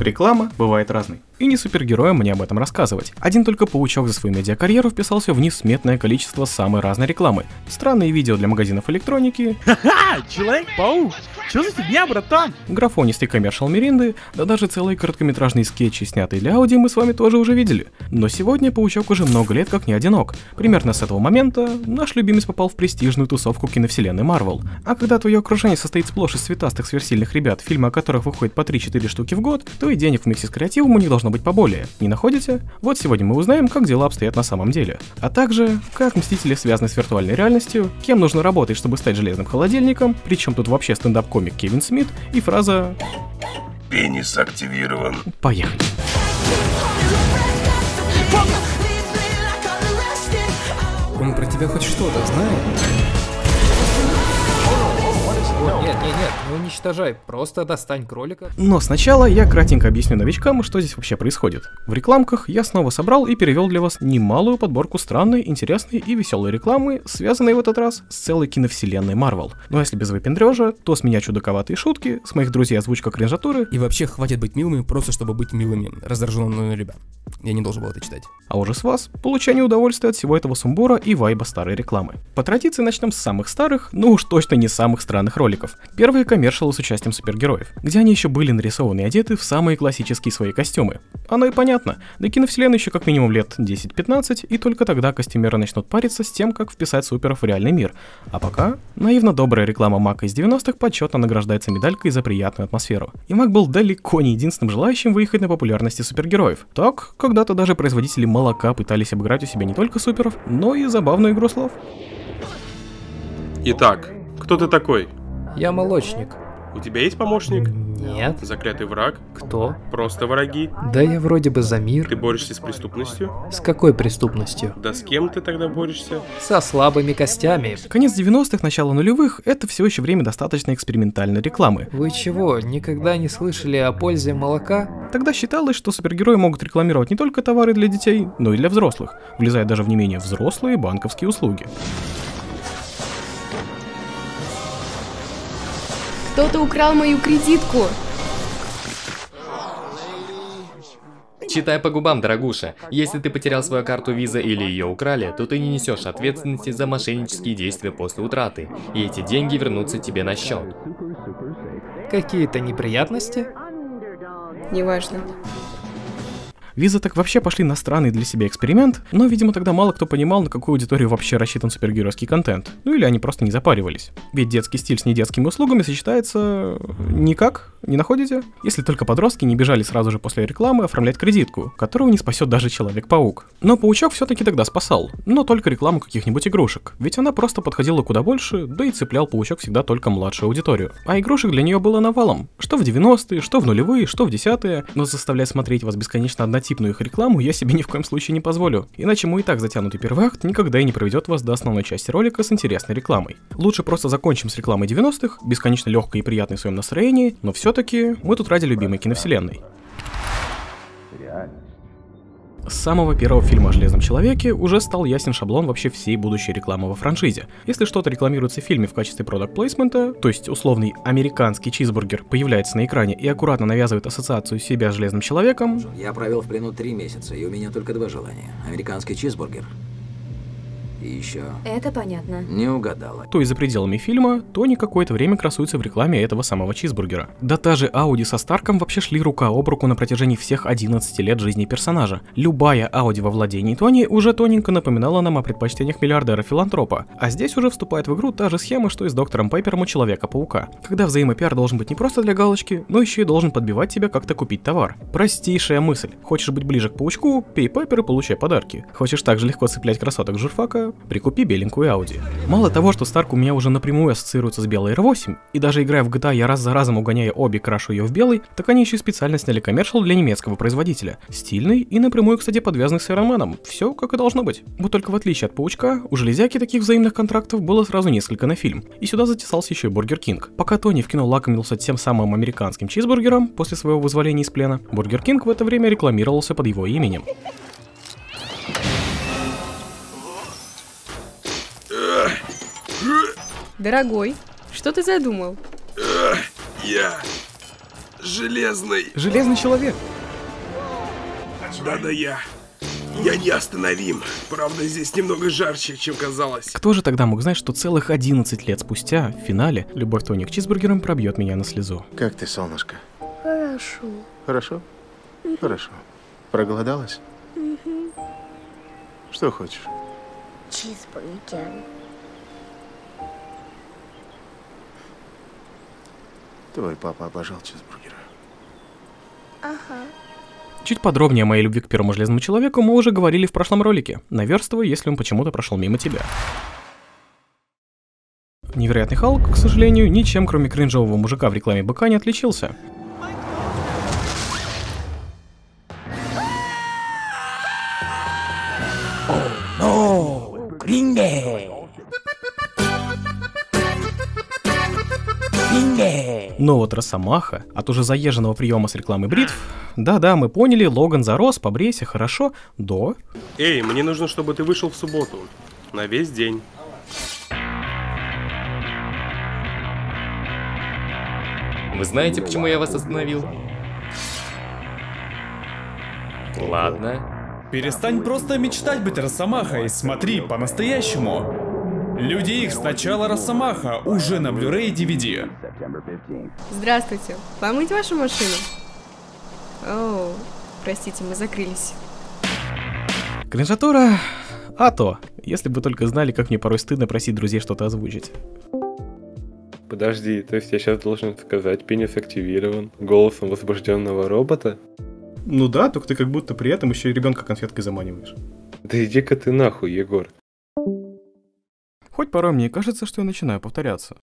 Реклама бывает разной. И не супергероям мне об этом рассказывать. Один только паучок за свою медиакарьеру вписался в несметное количество самой разной рекламы. Странные видео для магазинов электроники. Ха-ха, Человек-паук! Что за фигня, братан? Графонистый коммершал Миринды, да даже целые короткометражные скетчи, снятые для Ауди, мы с вами тоже уже видели. Но сегодня паучок уже много лет как не одинок. Примерно с этого момента наш любимец попал в престижную тусовку киновселенной Марвел. А когда твое окружение состоит сплошь из цветастых сверхсильных ребят, фильмы о которых выходит по 3-4 штуки в год, то и денег вместе с креативом у них должно быть поболее. Не находите? Вот сегодня мы узнаем, как дела обстоят на самом деле. А также, как Мстители связаны с виртуальной реальностью, кем нужно работать, чтобы стать железным холодильником, причем тут вообще стендап-комик Кевин Смит и фраза Пенис активирован. «Поехали». Он про тебя хоть что-то знает? Нет, нет, нет, не уничтожай, просто достань кролика. Но сначала я кратенько объясню новичкам, что здесь вообще происходит. В рекламках я снова собрал и перевел для вас немалую подборку странной, интересной и веселой рекламы, связанной в этот раз с целой киновселенной Марвел. Но если без выпендрежа, то с меня чудаковатые шутки, с моих друзей озвучка кринжатуры, И вообще хватит быть милыми, просто чтобы быть милыми. Раздраженные ребят. Я не должен был это читать. а уже с вас получение удовольствия от всего этого сумбура и вайба старой рекламы. По традиции начнем с самых старых, но уж точно не самых странных роликов. Первые коммершалы с участием супергероев, где они еще были нарисованы и одеты в самые классические свои костюмы. Оно и понятно, до киновселенной еще как минимум лет 10-15, и только тогда костюмеры начнут париться с тем, как вписать суперов в реальный мир. А пока наивно добрая реклама Мака из 90-х почетно награждается медалькой за приятную атмосферу. И Мак был далеко не единственным желающим выехать на популярности супергероев. Так, когда-то даже производители молока пытались обыграть у себя не только суперов, но и забавную игру слов. Итак, кто ты такой? Я молочник. У тебя есть помощник? Нет. Заклятый враг? Кто? Просто враги? Да я вроде бы за Ты мир. борешься с преступностью? С какой преступностью? Да с кем ты тогда борешься? Со слабыми костями. Конец 90-х, начало нулевых — это все еще время достаточно экспериментальной рекламы. Вы чего, никогда не слышали о пользе молока? Тогда считалось, что супергерои могут рекламировать не только товары для детей, но и для взрослых, влезая даже в не менее взрослые банковские услуги. Кто-то украл мою кредитку. Читай по губам, дорогуша. Если ты потерял свою карту виза или ее украли, то ты не несешь ответственности за мошеннические действия после утраты, и эти деньги вернутся тебе на счет. Какие-то неприятности? Неважно. Виза так вообще пошли на странный для себя эксперимент, но, видимо, тогда мало кто понимал, на какую аудиторию вообще рассчитан супергеройский контент. Ну или они просто не запаривались. Ведь детский стиль с недетскими услугами сочетается... никак, не находите? Если только подростки не бежали сразу же после рекламы оформлять кредитку, которую не спасет даже Человек-паук. Но Паучок все-таки тогда спасал, но только рекламу каких-нибудь игрушек, ведь она просто подходила куда больше, да и цеплял Паучок всегда только младшую аудиторию. А игрушек для нее было навалом, что в 90-е, что в нулевые, что в десятые, но заставлять смотреть вас бесконечно однотипную их рекламу я себе ни в коем случае не позволю, иначе мой и так затянутый первый акт никогда и не проведет вас до основной части ролика с интересной рекламой. Лучше просто закончим с рекламой 90-х, бесконечно легкой и приятной в своем настроении, но все-таки мы тут ради любимой киновселенной. С самого первого фильма о Железном Человеке уже стал ясен шаблон вообще всей будущей рекламы во франшизе. Если что-то рекламируется в фильме в качестве продакт плейсмента, то есть условный американский чизбургер появляется на экране и аккуратно навязывает ассоциацию себя с Железным Человеком, Я провел в плену три месяца, и у меня только два желания. Американский чизбургер. И еще... Это понятно. Не угадала. то и за пределами фильма, Тони какое-то время красуется в рекламе этого самого чизбургера. Да та же Ауди со Старком вообще шли рука об руку на протяжении всех 11 лет жизни персонажа. Любая Ауди во владении Тони уже тоненько напоминала нам о предпочтениях миллиардера-филантропа. А здесь уже вступает в игру та же схема, что и с доктором Пеппером у Человека-паука. Когда взаимопиар должен быть не просто для галочки, но еще и должен подбивать тебя как-то купить товар. Простейшая мысль. Хочешь быть ближе к паучку, пей Pepper и получай подарки. Хочешь также легко цеплять красоток журфака, прикупи беленькую Ауди. Мало того, что Старк у меня уже напрямую ассоциируется с белой R8, и даже играя в GTA я раз за разом угоняя обе крашу ее в белый, так они еще специально сняли commercial для немецкого производителя. Стильный и напрямую, кстати, подвязанный с Iron. Все как и должно быть. Вот только в отличие от Паучка, у Железяки таких взаимных контрактов было сразу несколько на фильм. И сюда затесался еще и Burger King. Пока Тони в кино лакомился тем самым американским чизбургером после своего вызволения из плена, Burger King в это время рекламировался под его именем. Дорогой, что ты задумал? Я Железный. Железный человек. Да-да я. Я неостановим. Правда, здесь немного жарче, чем казалось. Кто же тогда мог знать, что целых 11 лет спустя, в финале, любовь Тони к чизбургерам пробьет меня на слезу? Как ты, солнышко? Хорошо. Хорошо? Хорошо. Проголодалась? Что хочешь? Чизбургер. Твой папа обожал чизбургеры. Чуть подробнее о моей любви к первому железному человеку мы уже говорили в прошлом ролике. Наверстываю, если он почему-то прошел мимо тебя. Невероятный Халк, к сожалению, ничем кроме кринжового мужика в рекламе БК не отличился. Но вот Росомаха, от уже заезженного приема с рекламы бритв, да-да, мы поняли, Логан зарос, побрейся, хорошо, до... Эй, мне нужно, чтобы ты вышел в субботу. На весь день. Вы знаете, почему я вас остановил? Ладно. Перестань просто мечтать быть Росомахой, смотри по-настоящему. Люди Икс сначала Росомаха, уже на Blu-ray и DVD. Здравствуйте. Помыть вашу машину? О, простите, мы закрылись. Кринжатура... А то, если бы только знали, как мне порой стыдно просить друзей что-то озвучить. Подожди, то есть я сейчас должен сказать, пенис активирован голосом возбужденного робота? Ну да, только ты как будто при этом еще и ребенка конфеткой заманиваешь. Да иди-ка ты нахуй, Егор. Хоть порой мне кажется, что я начинаю повторяться.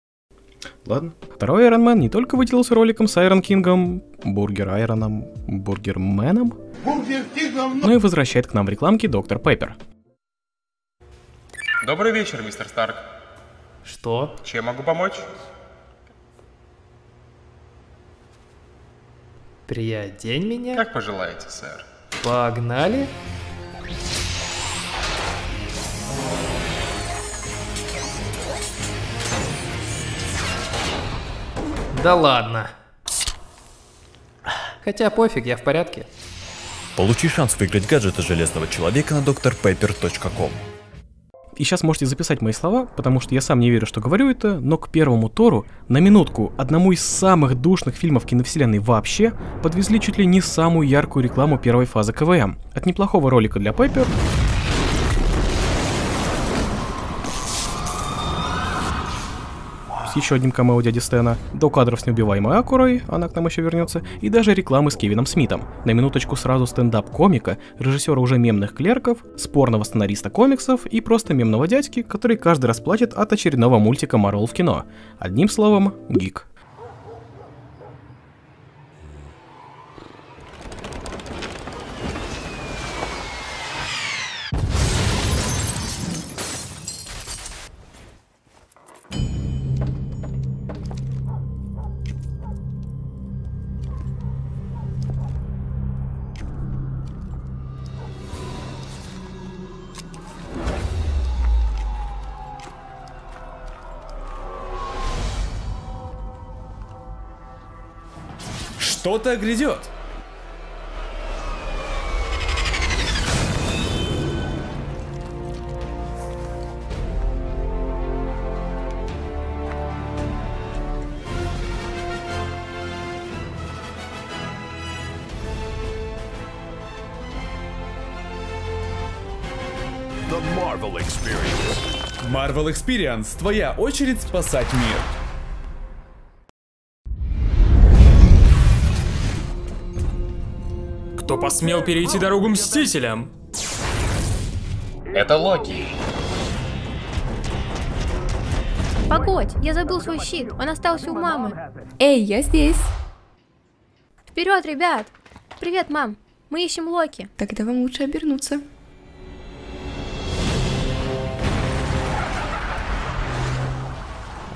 Ладно. Второй Iron Man не только выделился роликом с Iron King ом, Burger Iron ом, Burgerman ом, но и возвращает к нам в рекламке Dr Pepper. Добрый вечер, мистер Старк. Что? Чем могу помочь? Приодень меня? Как пожелаете, сэр. Погнали? Да ладно. Хотя пофиг, я в порядке. Получи шанс выиграть гаджеты Железного Человека на drpepper.com. И сейчас можете записать мои слова, потому что я сам не верю, что говорю это, но к первому Тору, на минутку, одному из самых душных фильмов киновселенной вообще, подвезли чуть ли не самую яркую рекламу первой фазы КВМ. От неплохого ролика для Пеппер с еще одним камео дяди Стэна, до кадров с неубиваемой Акурой, она к нам еще вернется, и даже рекламы с Кевином Смитом. На минуточку сразу стендап-комика, режиссера уже мемных клерков, спорного сценариста комиксов и просто мемного дядьки, который каждый раз платит от очередного мультика Марвел в кино. Одним словом, гик. Что-то грядет. Marvel Experience. Marvel Experience, твоя очередь спасать мир. Посмел перейти дорогу Мстителям? Это Локи. Погодь, я забыл свой щит. Он остался у мамы. Эй, я здесь. Вперед, ребят! Привет, мам. Мы ищем Локи. Тогда вам лучше обернуться.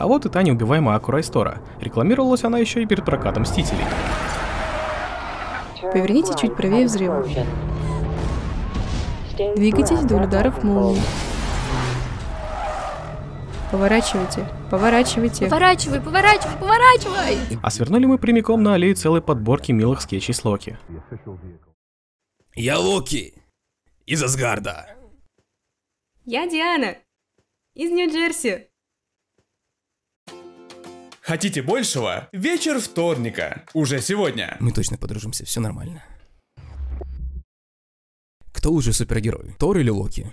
А вот и та неубиваемая Акура Истора. Рекламировалась она еще и перед прокатом Мстителей. Поверните чуть правее взрыва. Двигайтесь вдоль ударов молнии. Поворачивайте, поворачивайте. Поворачивай, поворачивай, поворачивай! А свернули мы прямиком на аллею целой подборки милых скетчей с Локи. Я Локи. Из Асгарда. Я Диана. Из Нью-Джерси. Хотите большего? Вечер вторника. Уже сегодня. Мы точно подружимся, все нормально. Кто лучший супергерой? Тор или Локи?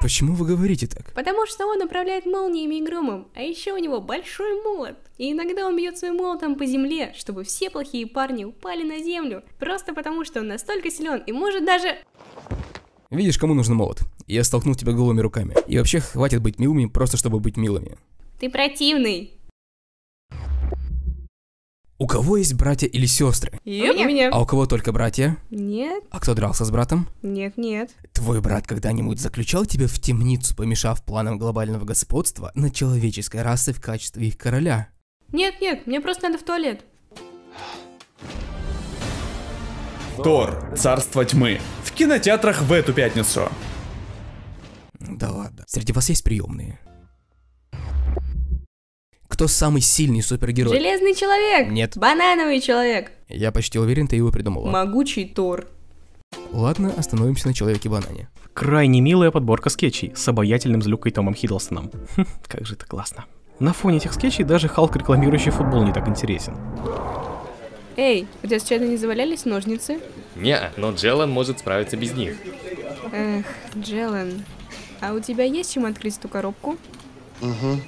Почему вы говорите так? Потому что он управляет молниями и громом, а еще у него большой молот. И иногда он бьет своим молотом по земле, чтобы все плохие парни упали на землю. Просто потому что он настолько силен и может даже... Видишь, кому нужен молот? Я столкнул тебя голыми руками. И вообще, хватит быть милыми, просто чтобы быть милыми. Ты противный. У кого есть братья или сестры? Еп, у меня. А у кого только братья? Нет, А кто дрался с братом? нет, нет. Твой брат когда-нибудь заключал тебя в темницу, помешав планам глобального господства над человеческой расой в качестве их короля? Нет, нет, мне просто надо в туалет. Тор. Царство тьмы. В кинотеатрах в эту пятницу. Да ладно. Среди вас есть приемные? Кто самый сильный супергерой? Железный человек. Нет. Банановый человек. Я почти уверен, ты его придумала. Могучий Тор. Ладно, остановимся на Человеке-банане. Крайне милая подборка скетчей с обаятельным злюкой Томом Хиддлстоном. Хм, как же это классно. На фоне этих скетчей даже Халк, рекламирующий футбол, не так интересен. Эй, у тебя случайно не завалялись ножницы? Не, но Джелан может справиться без них. Эх, Джелен. А у тебя есть чем открыть эту коробку? Угу.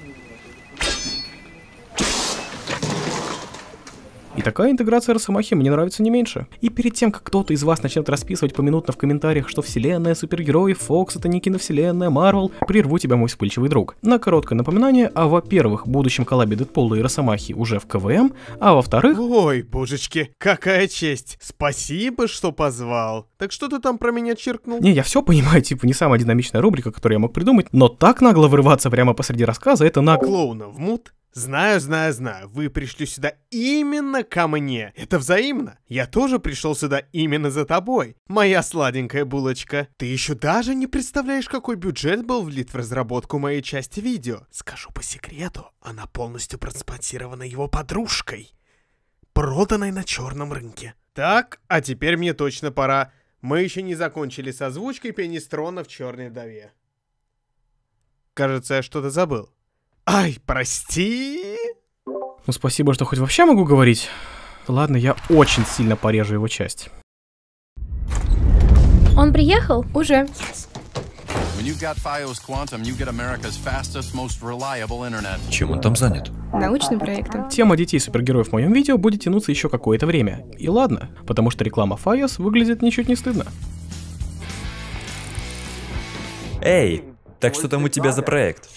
И такая интеграция Росомахи мне нравится не меньше. И перед тем, как кто-то из вас начнет расписывать поминутно в комментариях, что вселенная супергероев, Фокс это не киновселенная, Марвел, прерву тебя, мой вспыльчивый друг. На короткое напоминание о, во-первых, будущем коллабе Дэдпула и Росомахи уже в КВМ, а во-вторых... Ой, божечки, какая честь. Спасибо, что позвал. Так что ты там про меня чиркнул? Не, я все понимаю, типа не самая динамичная рубрика, которую я мог придумать, но так нагло вырываться прямо посреди рассказа, это нагло. Клоуна в мут? Знаю, знаю, знаю. Вы пришли сюда именно ко мне. Это взаимно. Я тоже пришел сюда именно за тобой. Моя сладенькая булочка. Ты еще даже не представляешь, какой бюджет был влит в разработку моей части видео. Скажу по секрету, она полностью проспонсирована его подружкой. Проданной на черном рынке. Так, а теперь мне точно пора. Мы еще не закончили с озвучкой Пенистрона в Черной вдове. Кажется, я что-то забыл. Ай, прости. Ну спасибо, что хоть вообще могу говорить. Ладно, я очень сильно порежу его часть. Он приехал? Уже. Чем он там занят? Научным проектом. Тема детей супергероев в моем видео будет тянуться еще какое-то время. И ладно, потому что реклама Fios выглядит ничуть не стыдно. Эй, так что там у тебя за проект?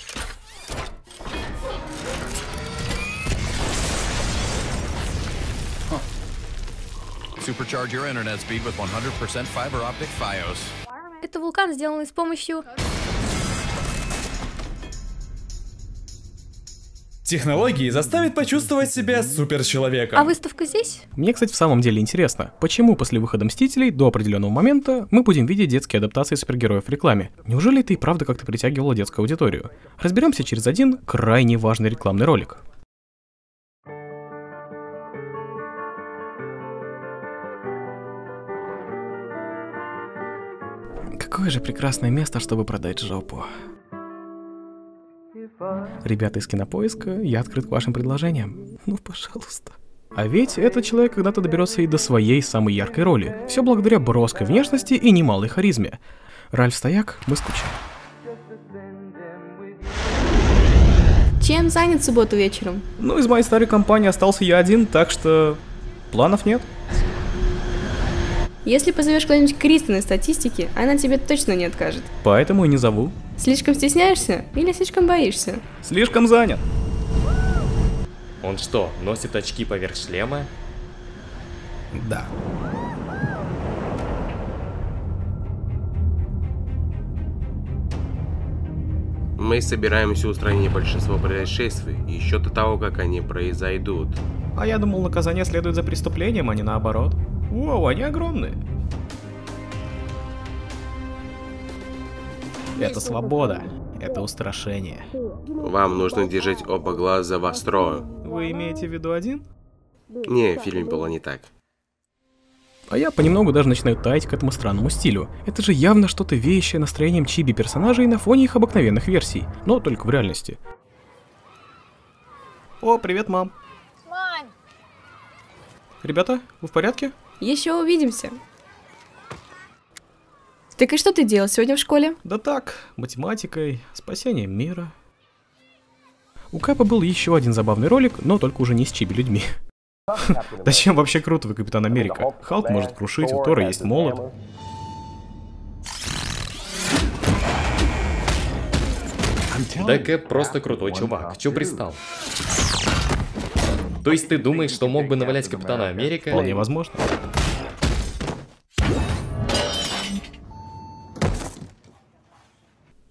Supercharge your internet speed with 100% fiber optic FiOS. Это вулкан, сделанный с помощью... Технологии заставят почувствовать себя суперчеловеком. А выставка здесь? Мне, кстати, в самом деле интересно, почему после выхода Мстителей до определенного момента мы будем видеть детские адаптации супергероев в рекламе? Неужели это и правда как-то притягивало детскую аудиторию? Разберемся через один крайне важный рекламный ролик. Какое же прекрасное место, чтобы продать жопу. Ребята из Кинопоиска, я открыт к вашим предложениям. Ну, пожалуйста. А ведь этот человек когда-то доберется и до своей самой яркой роли. Все благодаря броской внешности и немалой харизме. Ральф Стояк, мы скучаем. Чем занят в субботу вечером? Ну, из моей старой компании остался я один, так что планов нет. Если позовешь куда-нибудь Кристи на статистике, она тебе точно не откажет. Поэтому и не зову. Слишком стесняешься или слишком боишься? Слишком занят. Он что, носит очки поверх шлема? Да. Мы собираемся устранить большинство происшествий еще до того, как они произойдут. А я думал, наказание следует за преступлением, а не наоборот. Воу, они огромные. Это свобода. Это устрашение. Вам нужно держать оба глаза востро. Вы имеете в виду один? Не, в фильме было не так. А я понемногу даже начинаю таять к этому странному стилю. Это же явно что-то веющее настроением чиби персонажей на фоне их обыкновенных версий, но только в реальности. О, привет, мам. Ребята, вы в порядке? Еще увидимся. Так и что ты делал сегодня в школе? Да так, математикой, спасением мира. У Капа был еще один забавный ролик, но только уже не с чиби-людьми. Да чем вообще круто вы, Капитан Америка? Халк может крушить, у Тора есть молот. Да Кэп просто крутой чувак. Чё пристал? То есть ты думаешь, что мог бы навалять Капитана Америка? Вполне возможно.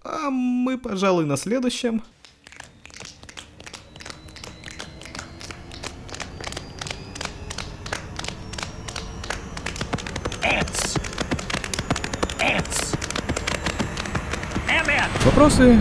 А мы, пожалуй, на следующем. Вопросы?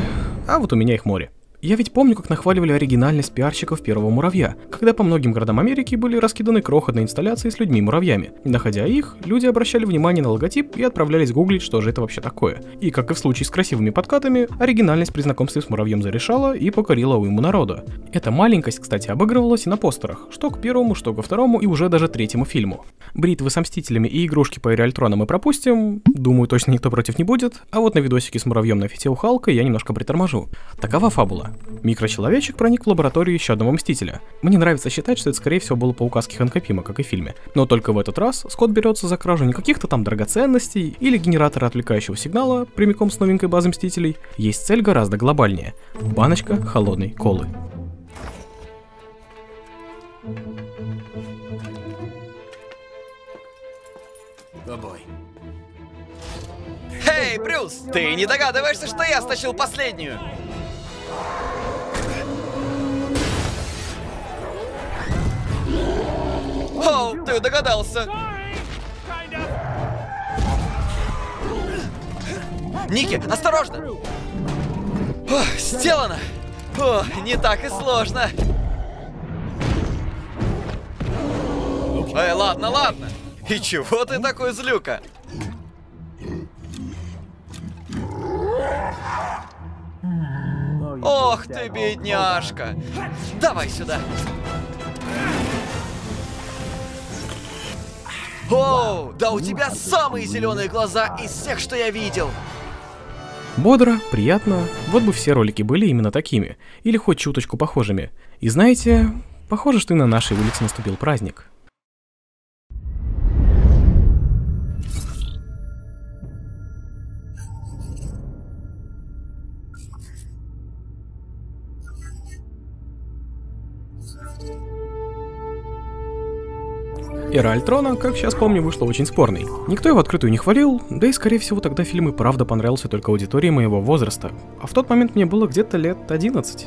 А вот у меня их море. Я ведь помню, как нахваливали оригинальность пиарщиков первого муравья, когда по многим городам Америки были раскиданы крохотные инсталляции с людьми-муравьями. Находя их, люди обращали внимание на логотип и отправлялись гуглить, что же это вообще такое. И как и в случае с красивыми подкатами, оригинальность при знакомстве с муравьем зарешала и покорила уйму народа. Эта маленькость, кстати, обыгрывалась и на постерах, что к первому, что ко второму и уже даже третьему фильму. Бритвы с Мстителями и игрушки по Эриальтрону мы пропустим, думаю, точно никто против не будет, а вот на видосике с муравьем на фите у Халка я немножко приторможу. Такова фабула. Микрочеловечек проник в лабораторию еще одного Мстителя. Мне нравится считать, что это скорее всего было по указке Хэнка как и в фильме. Но только в этот раз Скотт берется за кражу не каких-то там драгоценностей или генератора отвлекающего сигнала прямиком с новенькой базы Мстителей. Есть цель гораздо глобальнее. Баночка холодной колы. Тобой. Эй, Брюс, ты не догадываешься, что я стащил последнюю? О, ты догадался. Ники, осторожно! О, сделано! О, не так и сложно. Эй, ладно, ладно. И чего ты такой злюка? Ох ты, бедняжка. Давай сюда. Оу, да у тебя самые зеленые глаза из всех, что я видел. Бодро, приятно, вот бы все ролики были именно такими, или хоть чуточку похожими. И знаете, похоже, что и на нашей улице наступил праздник. Эра Альтрона, как сейчас помню, вышла очень спорной. Никто его открытую не хвалил, да и скорее всего тогда фильм и правда понравился только аудитории моего возраста. А в тот момент мне было где-то лет 11.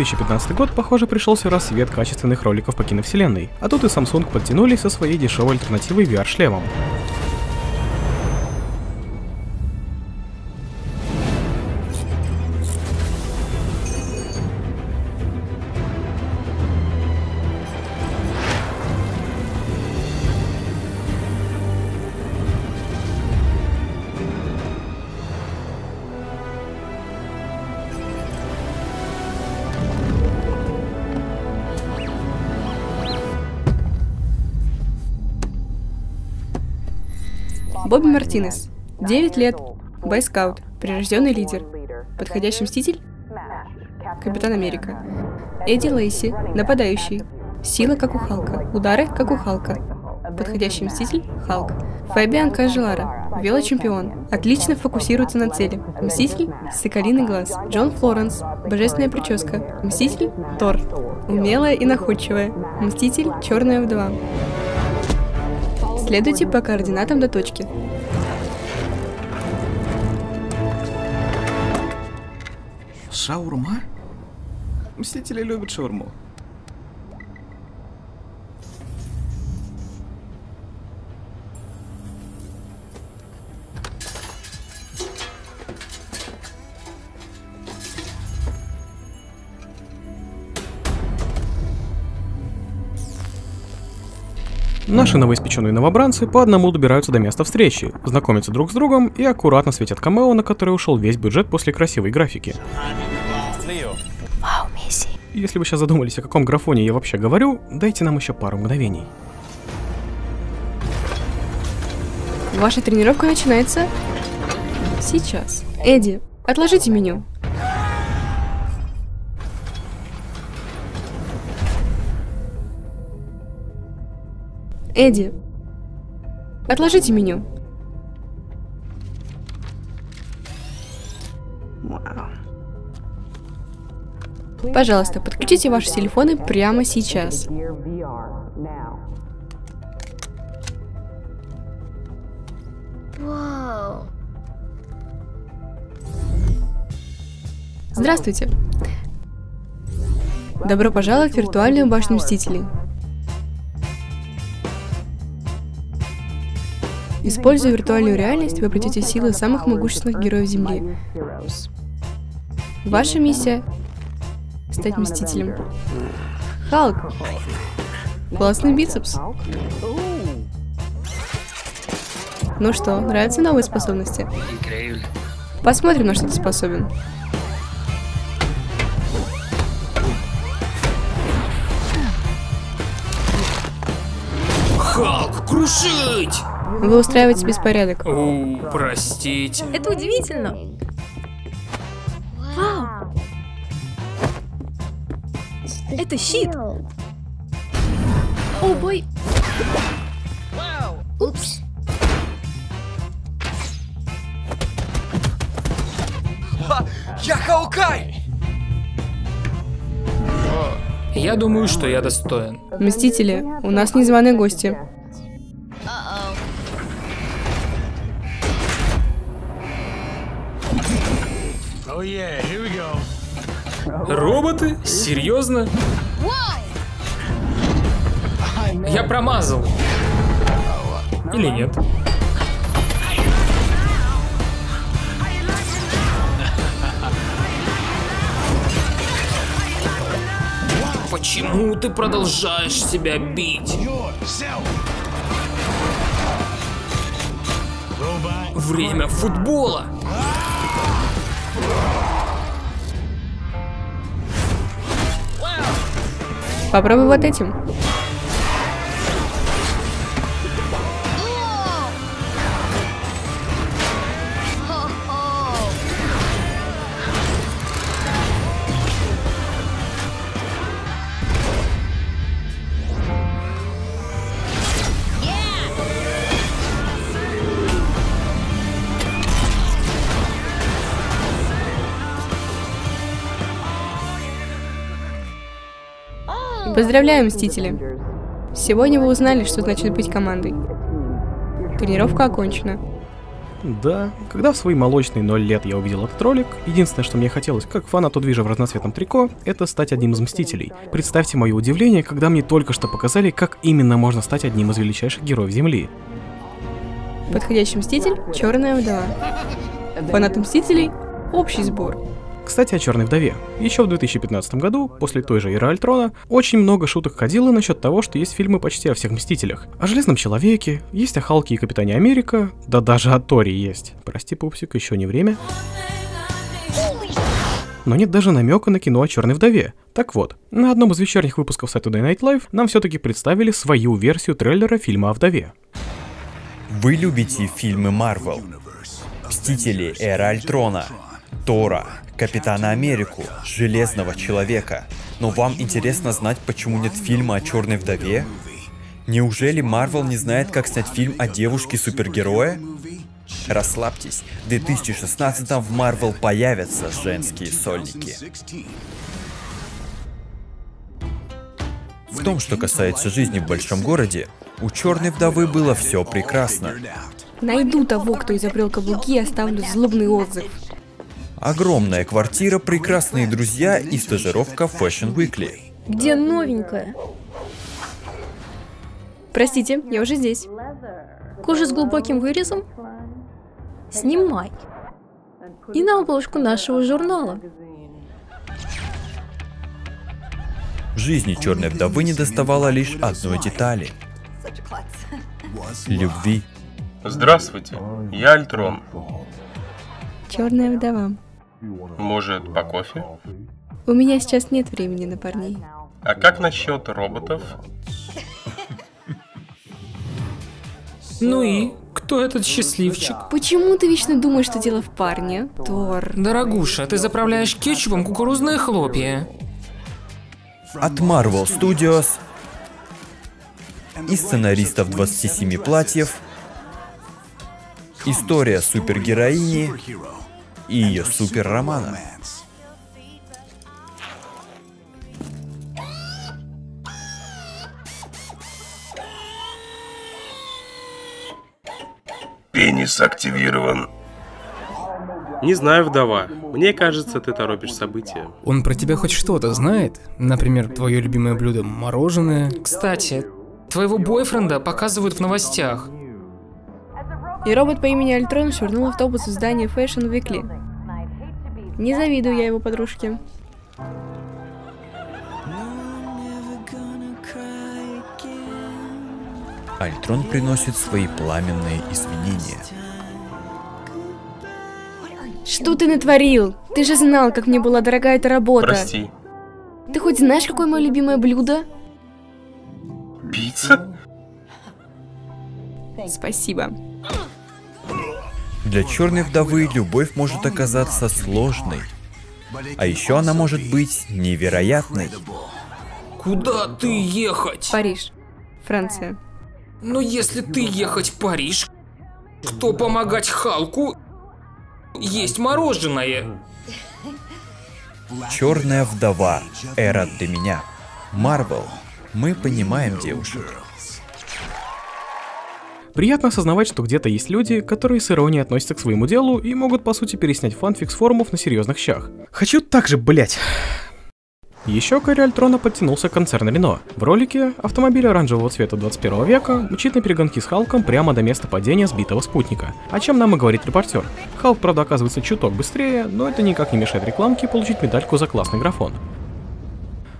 2015 год, похоже, пришелся рассвет качественных роликов по киновселенной, а тут и Samsung подтянулись со своей дешевой альтернативой VR-шлемом. Мартинес. 9 лет. Бойскаут. Прирожденный лидер. Подходящий мститель? Капитан Америка. Эдди Лейси. Нападающий. Сила, как у Халка. Удары, как у Халка. Подходящий мститель? Халк. Фабиан Канжелара. Велочемпион. Отлично фокусируется на цели. Мститель? Соколиный глаз. Джон Флоренс. Божественная прическа. Мститель? Тор. Умелая и находчивая. Мститель? Черная вдова. Следуйте по координатам до точки. Шаурма? Мстители любят шаурму. Наши новоиспеченные новобранцы по одному добираются до места встречи, знакомятся друг с другом и аккуратно светят камео, на который ушел весь бюджет после красивой графики. Вау, Месси. Если вы сейчас задумались, о каком графоне я вообще говорю, дайте нам еще пару мгновений. Ваша тренировка начинается сейчас. Эдди, отложите меню. Эдди, отложите меню. Пожалуйста, подключите ваши телефоны прямо сейчас. Здравствуйте. Добро пожаловать в виртуальную башню Мстителей. Используя виртуальную реальность, вы обретете силы самых могущественных героев Земли. Ваша миссия — стать Мстителем. Халк! Классный бицепс. Ну что, нравятся новые способности? Посмотрим, на что ты способен. Халк, крушить! Вы устраиваете беспорядок. О, простите. Это удивительно. Вау. Это щит. О, бой. Упс. Ха, я Хаукай! Я думаю, что я достоин. Мстители, у нас незваные гости. Роботы? Серьезно? Я промазал. Или нет? Почему ты продолжаешь себя бить? Время футбола. Попробуй вот этим. Поздравляю, Мстители! Сегодня вы узнали, что значит быть командой. Тренировка окончена. Да, когда в свои молочные 0 лет я увидел этот ролик, единственное, что мне хотелось, как фанату движа в разноцветном трико, это стать одним из Мстителей. Представьте мое удивление, когда мне только что показали, как именно можно стать одним из величайших героев Земли. Подходящий Мститель — Черная Вдова. Фанаты Мстителей — общий сбор. Кстати, о Черной Вдове. Еще в 2015 году, после той же Эры Альтрона, очень много шуток ходило насчет того, что есть фильмы почти о всех Мстителях. О Железном Человеке, есть о Халке и Капитане Америка, да даже о Торе есть. Прости, пупсик, еще не время. Но нет даже намека на кино о Черной Вдове. Так вот, на одном из вечерних выпусков Saturday Night Live нам все-таки представили свою версию трейлера фильма о Вдове. Вы любите фильмы Марвел? Мстители Эра Альтрона, Тора, Капитана Америку, Железного Человека. Но вам интересно знать, почему нет фильма о Черной Вдове? Неужели Марвел не знает, как снять фильм о девушке-супергерое? Расслабьтесь, в 2016 в Марвел появятся женские сольники. В том, что касается жизни в большом городе, у Черной Вдовы было все прекрасно. Найду того, кто изобрел каблуки и оставлю злобный отзыв. Огромная квартира, прекрасные друзья и стажировка в Fashion Weekly. Где новенькая? Простите, я уже здесь. Кожа с глубоким вырезом? Снимай. И на обложку нашего журнала. В жизни черной вдовы не доставало лишь одной детали. Любви. Здравствуйте, я Альтрон. Черная вдова. Может, по кофе? У меня сейчас нет времени на парней. А как насчет роботов? Ну и? Кто этот счастливчик? Почему ты вечно думаешь, что дело в парне, Тор? Дорогуша, ты заправляешь кетчупом кукурузные хлопья. От Marvel Studios и сценаристов 27 платьев История супергероини и ее суперромана. Пенис активирован. Не знаю, вдова. Мне кажется, ты торопишь события. Он про тебя хоть что-то знает? Например, твое любимое блюдо мороженое? Кстати, твоего бойфренда показывают в новостях. И робот по имени Альтрон швырнул автобус в здание Fashion Weekly. Не завидую я его подружке. Альтрон приносит свои пламенные изменения. Что ты натворил? Ты же знал, как мне была дорога эта работа. Прости. Ты хоть знаешь, какое мое любимое блюдо? Пицца? Спасибо. Для черной вдовы любовь может оказаться сложной. А еще она может быть невероятной. Куда ты ехать? Париж. Франция. Но если ты ехать в Париж, кто помогать Халку есть мороженое? Черная вдова. Эра для меня. Марвел. Мы понимаем девушек. Приятно осознавать, что где-то есть люди, которые с иронией относятся к своему делу и могут по сути переснять фанфик с форумов на серьезных щах. Хочу так же, блять. Еще к эре Альтрона подтянулся концерн Рено. В ролике автомобиль оранжевого цвета 21 века мчит на перегонки с Халком прямо до места падения сбитого спутника. О чем нам и говорит репортер. Халк, правда, оказывается чуток быстрее, но это никак не мешает рекламке получить медальку за классный графон.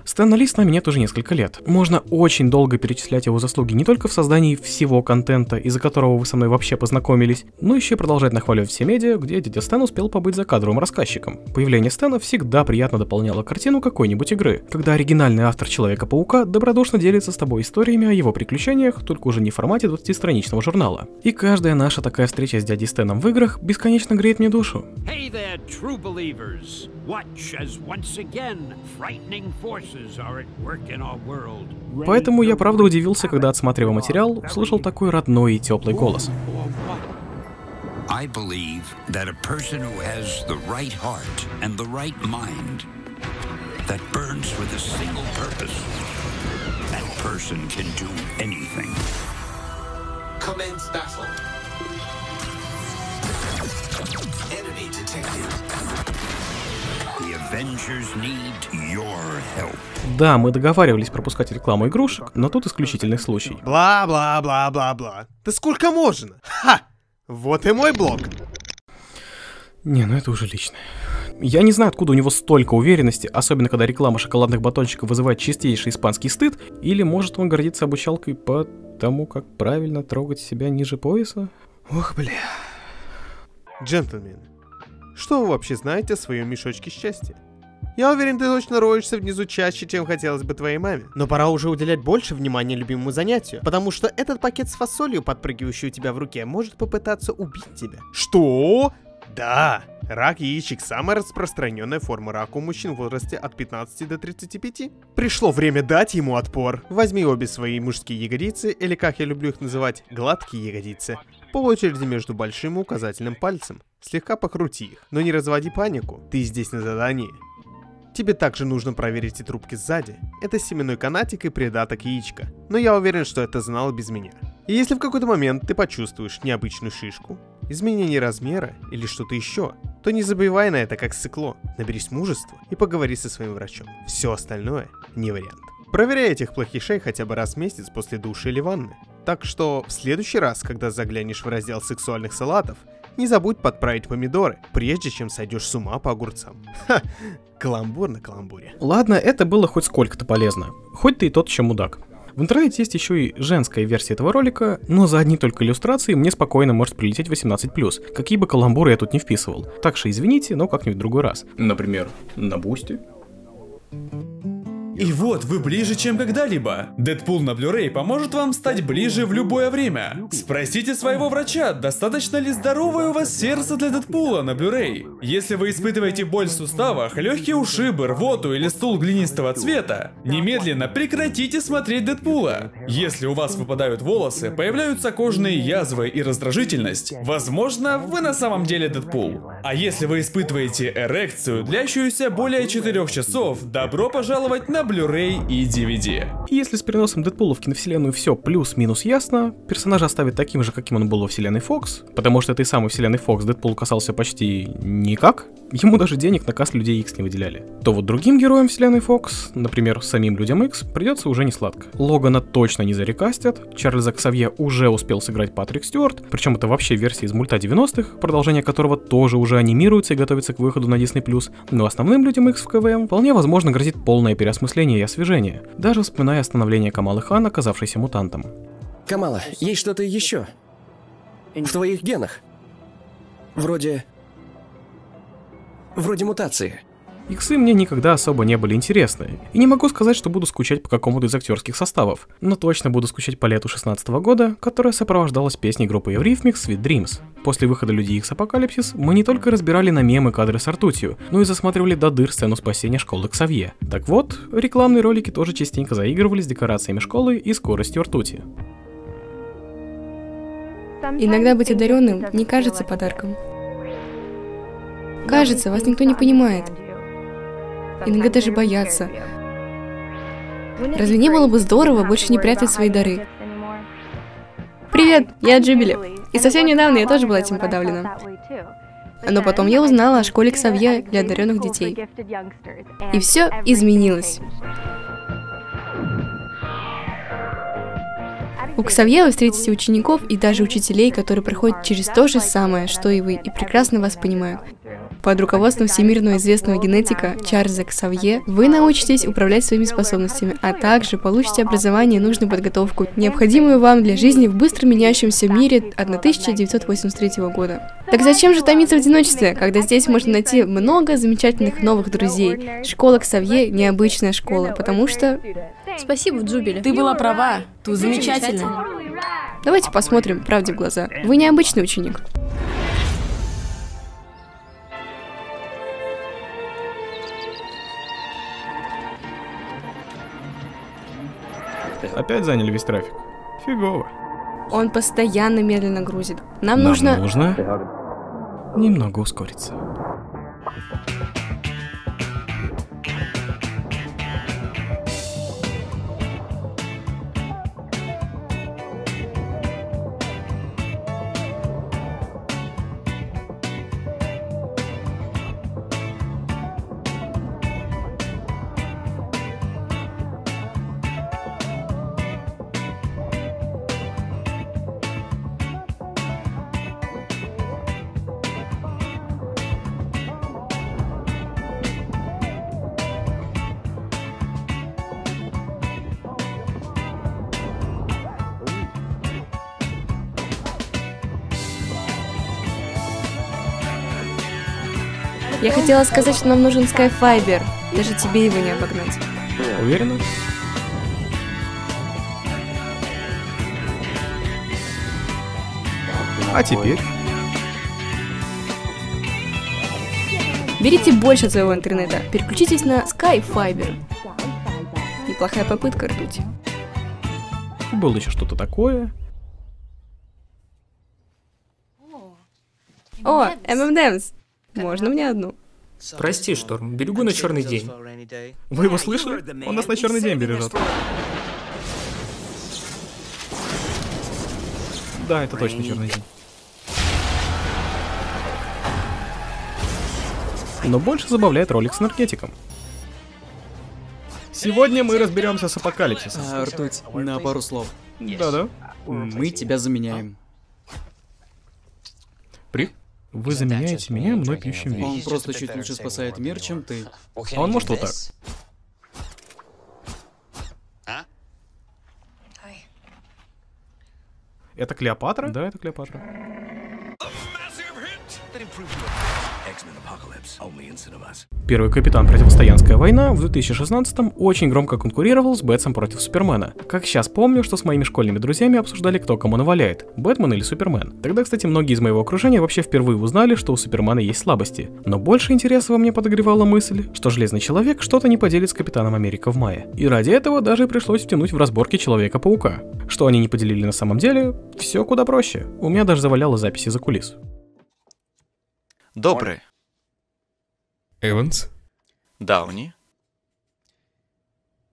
Стэн Ли с нами нет уже несколько лет. Можно очень долго перечислять его заслуги не только в создании всего контента, из-за которого вы со мной вообще познакомились, но еще и продолжать нахваливать все медиа, где дядя Стэн успел побыть закадровым рассказчиком. Появление Стэна всегда приятно дополняло картину какой-нибудь игры, когда оригинальный автор Человека-паука добродушно делится с тобой историями о его приключениях, только уже не в формате 20-страничного журнала. И каждая наша такая встреча с дядей Стэном в играх бесконечно греет мне душу. Hey there, true believers. Watch as once again frightening forces Поэтому я правда удивился, когда, отсматривая материал, услышал такой родной и теплый голос. I believe that a person who has the right heart and the right mind that burns with a single purpose, that person can do anything. Commence battle. Enemy detected. Да, мы договаривались пропускать рекламу игрушек, но тут исключительный случай. Бла-бла-бла-бла-бла. Да сколько можно? Ха! Вот и мой блог. Не, ну это уже личное. Я не знаю, откуда у него столько уверенности, особенно когда реклама шоколадных батончиков вызывает чистейший испанский стыд, или может он гордится обучалкой по тому, как правильно трогать себя ниже пояса? Ох, бля. Джентльмены, что вы вообще знаете о своем мешочке счастья? Я уверен, ты точно роешься внизу чаще, чем хотелось бы твоей маме. Но пора уже уделять больше внимания любимому занятию, потому что этот пакет с фасолью, подпрыгивающий у тебя в руке, может попытаться убить тебя. Что? Да, рак яичек – самая распространенная форма рака у мужчин в возрасте от 15 до 35. Пришло время дать ему отпор. Возьми обе свои мужские ягодицы, или как я люблю их называть, гладкие ягодицы, по очереди между большим и указательным пальцем. Слегка покрути их, но не разводи панику, ты здесь на задании. Тебе также нужно проверить и трубки сзади. Это семенной канатик и придаток яичка. Но я уверен, что это знал без меня. И если в какой-то момент ты почувствуешь необычную шишку, изменение размера или что-то еще, то не забивай на это как циклон. Наберись мужества и поговори со своим врачом. Все остальное не вариант. Проверяй этих плохишей хотя бы раз в месяц после души или ванны. Так что в следующий раз, когда заглянешь в раздел сексуальных салатов, не забудь подправить помидоры, прежде чем сойдешь с ума по огурцам. Ха, каламбур на каламбуре. Ладно, это было хоть сколько-то полезно. Хоть ты и тот еще мудак. В интернете есть еще и женская версия этого ролика, но за одни только иллюстрации мне спокойно может прилететь 18+, какие бы каламбуры я тут не вписывал. Так что извините, но как-нибудь в другой раз. Например, на бусте. И вот вы ближе, чем когда-либо. Дэдпул на Blu-ray поможет вам стать ближе в любое время. Спросите своего врача, достаточно ли здоровое у вас сердце для Дэдпула на Blu-ray. Если вы испытываете боль в суставах, легкие ушибы, рвоту или стул глинистого цвета, немедленно прекратите смотреть Дэдпула. Если у вас выпадают волосы, появляются кожные язвы и раздражительность, возможно, вы на самом деле Дэдпул. А если вы испытываете эрекцию, длящуюся более 4 часов, добро пожаловать на Blu-ray и DVD. Если с переносом Дэдпула в киновселенную все плюс-минус ясно, персонажа оставят таким же, каким он был во вселенной Фокс, потому что этой самой вселенной Фокс Дэдпул касался почти никак, ему даже денег на каст Людей Икс не выделяли. То вот другим героям вселенной Фокс, например, самим Людям Икс, придется уже не сладко. Логана точно не зарекастят, Чарльза Ксавье уже успел сыграть Патрик Стюарт, причем это вообще версия из мульта 90-х, продолжение которого тоже уже анимируется и готовится к выходу на Disney+, но основным Людям Икс в КВМ вполне возможно грозит полное переосмысление и освежение, даже вспоминая становление Камалы Хан, оказавшейся мутантом. Камала, есть что-то еще? В твоих генах? Вроде... Вроде мутации. Иксы мне никогда особо не были интересны, и не могу сказать, что буду скучать по какому-то из актерских составов, но точно буду скучать по лету 16 года, которая сопровождалась песней группы Eurythmics Sweet Dreams. После выхода Людей Икс Апокалипсис мы не только разбирали на мемы кадры с ртутью, но и засматривали до дыр сцену спасения школы Ксавье. Так вот, рекламные ролики тоже частенько заигрывали с декорациями школы и скоростью ртути. Иногда быть одаренным не кажется подарком. Кажется, вас никто не понимает. Иногда даже боятся. Разве не было бы здорово больше не прятать свои дары? Привет, я Джубили. И совсем недавно я тоже была этим подавлена. Но потом я узнала о школе Ксавье для одаренных детей. И все изменилось. У Ксавье вы встретите учеников и даже учителей, которые проходят через то же самое, что и вы, и прекрасно вас понимают. Под руководством всемирно известного генетика Чарльза Ксавье вы научитесь управлять своими способностями, а также получите образование и нужную подготовку, необходимую вам для жизни в быстро меняющемся мире 1983 года. Так зачем же томиться в одиночестве, когда здесь можно найти много замечательных новых друзей? Школа Ксавье – необычная школа, потому что... Спасибо, Джубили. Ты была права, ты замечательна. Давайте посмотрим правде в глаза. Вы необычный ученик. Опять заняли весь трафик. Фигово. Он постоянно медленно грузит. Нам, Нам нужно... нужно немного ускориться. Хотела сказать, что нам нужен Skyfiber. Даже тебе его не обогнать. Уверена? А теперь? Берите больше своего интернета. Переключитесь на Skyfiber. Неплохая попытка ртуть. Было еще что-то такое. О, M&M's. Можно мне одну? Прости, Шторм, берегу на черный день. Вы его слышали? Он нас на черный день бережет. Да, это точно черный день. но больше забавляет ролик с энергетиком. Сегодня мы разберемся с апокалипсисом. А, ртуть, на пару слов. Да-да. Мы тебя заменяем. Вы заменяете меня мной пьющим вино. Он просто чуть лучше спасает мир, чем ты. А он может вот так. Это Клеопатра? Да, это Клеопатра. Первый капитан Противостоянская война в 2016-м очень громко конкурировал с Бэтсом против Супермена. Как сейчас помню, что с моими школьными друзьями обсуждали, кто кому наваляет, Бэтмен или Супермен. Тогда, кстати, многие из моего окружения вообще впервые узнали, что у Супермена есть слабости. Но больше интереса во мне подогревала мысль, что Железный Человек что-то не поделит с Капитаном Америка в мае. И ради этого даже пришлось втянуть в разборки Человека-паука. Что они не поделили на самом деле, все куда проще. У меня даже заваляло записи за кулис. Добрый. Эванс? Дауни.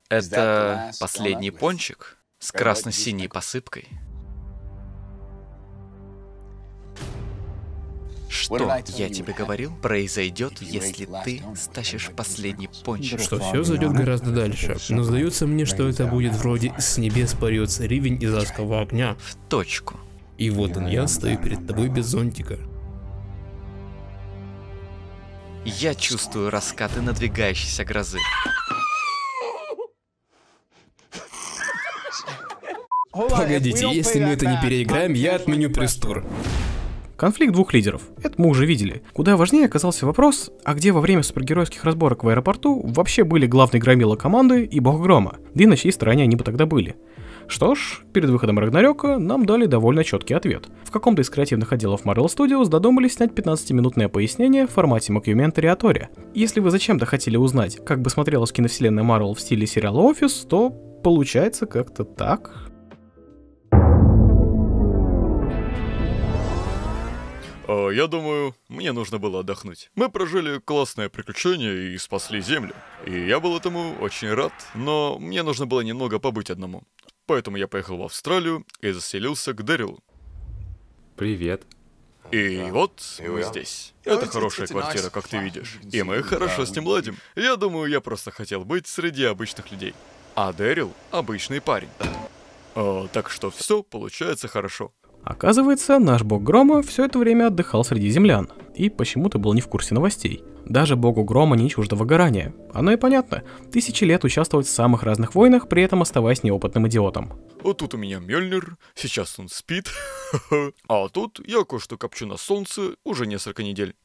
Это последний пончик с красно-синей посыпкой. Что я тебе говорил, произойдет, если ты стащишь последний пончик. Что все зайдет гораздо дальше. Но сдается мне, что это будет вроде «С небес порется ривень из адского огня». В точку. И вот он я стою перед тобой без зонтика. Я чувствую раскаты надвигающейся грозы. Погодите, если мы это не переиграем, я отменю пресс-тур. Конфликт двух лидеров. Это мы уже видели. Куда важнее оказался вопрос, а где во время супергеройских разборок в аэропорту вообще были главный громила команды и бог грома, да и на чьей стороне они бы тогда были. Что ж, перед выходом Рагнарёка нам дали довольно четкий ответ. В каком-то из креативных отделов Marvel Studios додумались снять 15-минутное пояснение в формате мокюментари Атори. Если вы зачем-то хотели узнать, как бы смотрелась киновселенная Marvel в стиле сериала Офис, то получается как-то так. А, я думаю, мне нужно было отдохнуть. Мы прожили классное приключение и спасли Землю. И я был этому очень рад, но мне нужно было немного побыть одному. Поэтому я поехал в Австралию и заселился к Дэрилу. Привет. И вот мы здесь. Это хорошая квартира, как ты видишь. И мы хорошо с ним ладим. Я думаю, я просто хотел быть среди обычных людей. А Дэрил — обычный парень. А, так что все получается хорошо. Оказывается, наш бог Грома все это время отдыхал среди землян, и почему-то был не в курсе новостей. Даже богу Грома не чуждо выгорания. Оно и понятно. Тысячи лет участвовать в самых разных войнах, при этом оставаясь неопытным идиотом. Вот тут у меня Мельнир, сейчас он спит. А тут я кое-что копчу на солнце уже несколько недель.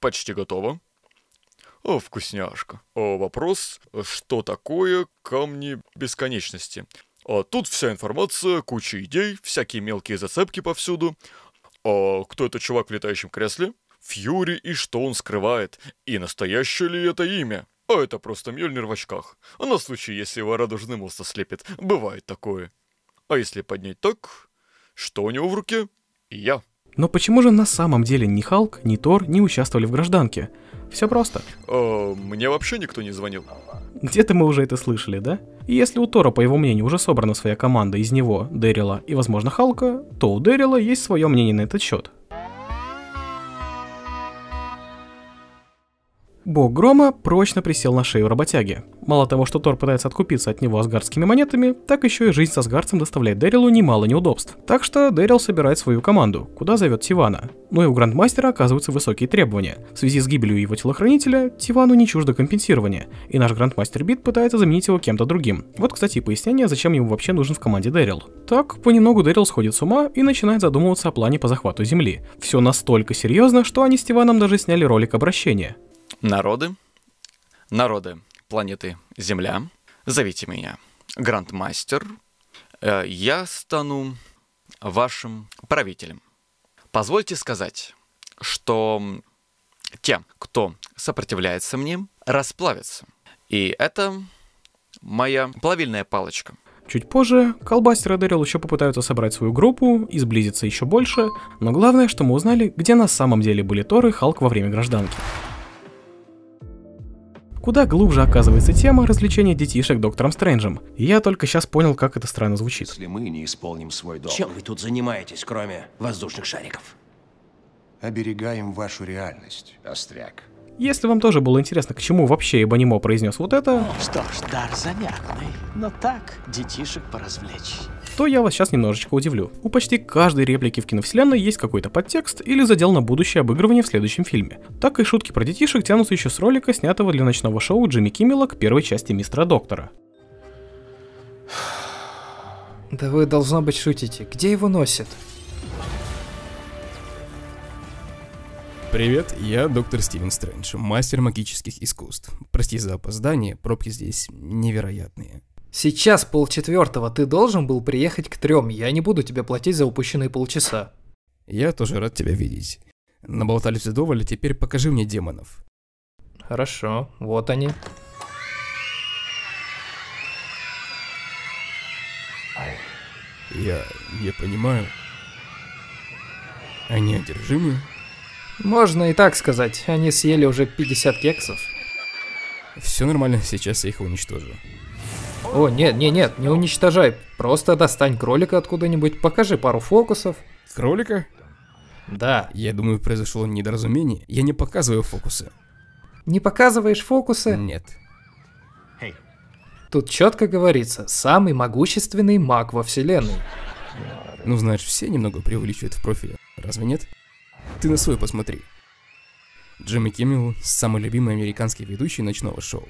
Почти готово. О, вкусняшка. О, вопрос, что такое камни бесконечности? А тут вся информация, куча идей, всякие мелкие зацепки повсюду. А кто это чувак в летающем кресле? Фьюри и что он скрывает? И настоящее ли это имя? А это просто Мьёльнир в очках. На случай, если его радужный мост ослепит. Бывает такое. А если поднять так, что у него в руке? Я. Но почему же на самом деле ни Халк, ни Тор не участвовали в гражданке? Все просто. А, мне вообще никто не звонил. Где-то мы уже это слышали, да? И если у Тора, по его мнению, уже собрана своя команда из него, Дэрила и, возможно, Халка, то у Дэрила есть свое мнение на этот счет. Бог Грома прочно присел на шею работяги. Мало того, что Тор пытается откупиться от него асгардскими монетами, так еще и жизнь с асгардцем доставляет Дэрилу немало неудобств. Так что Дэрил собирает свою команду, куда зовет Тивана. Ну и у Грандмастера оказываются высокие требования. В связи с гибелью его телохранителя, Тивану не чуждо компенсирование, и наш Грандмастер Бит пытается заменить его кем-то другим. Вот, кстати, пояснение, зачем ему вообще нужен в команде Дэрил. Так, понемногу Дэрил сходит с ума и начинает задумываться о плане по захвату Земли. Все настолько серьезно, что они с Тиваном даже сняли ролик обращения. Народы, народы планеты Земля, зовите меня Грандмастер. Э, Я стану вашим правителем. Позвольте сказать, что те, кто сопротивляется мне, расплавятся. И это моя плавильная палочка. Чуть позже Колбастер и Дэрил еще попытаются собрать свою группу и сблизиться еще больше, но главное, что мы узнали, где на самом деле были Тор и Халк во время гражданки. Куда глубже оказывается тема развлечения детишек Доктором Стрэнджем. И я только сейчас понял, как это странно звучит. Если мы не исполним свой долг. Чем вы тут занимаетесь, кроме воздушных шариков? Оберегаем вашу реальность, Остряк. Если вам тоже было интересно, к чему вообще Эбонимо произнес вот это, Что ж, дар занятный, но так, детишек поразвлечь. то я вас сейчас немножечко удивлю. У почти каждой реплики в киновселенной есть какой-то подтекст или задел на будущее обыгрывание в следующем фильме. Так и шутки про детишек тянутся еще с ролика, снятого для ночного шоу Джимми Киммела к первой части Мистера Доктора. Да вы, должно быть, шутите. Где его носит? Привет, я доктор Стивен Стрэндж, мастер магических искусств. Прости за опоздание, пробки здесь невероятные. Сейчас полчетвертого, ты должен был приехать к трем. Я не буду тебе платить за упущенные полчаса. Я тоже рад тебя видеть. Наболтались вдоволь, а теперь покажи мне демонов. Хорошо, вот они. Я не понимаю. Они одержимы? Можно и так сказать, они съели уже 50 кексов. Все нормально, сейчас я их уничтожу. О, нет, нет, нет, не уничтожай. Просто достань кролика откуда-нибудь, покажи пару фокусов. Кролика? Да. Я думаю, произошло недоразумение. Я не показываю фокусы. Не показываешь фокусы? Нет. Тут четко говорится, самый могущественный маг во вселенной. Ну, знаешь, все немного преувеличивают в профиле, разве нет? Ты на свой посмотри. Джимми Киммел – самый любимый американский ведущий ночного шоу.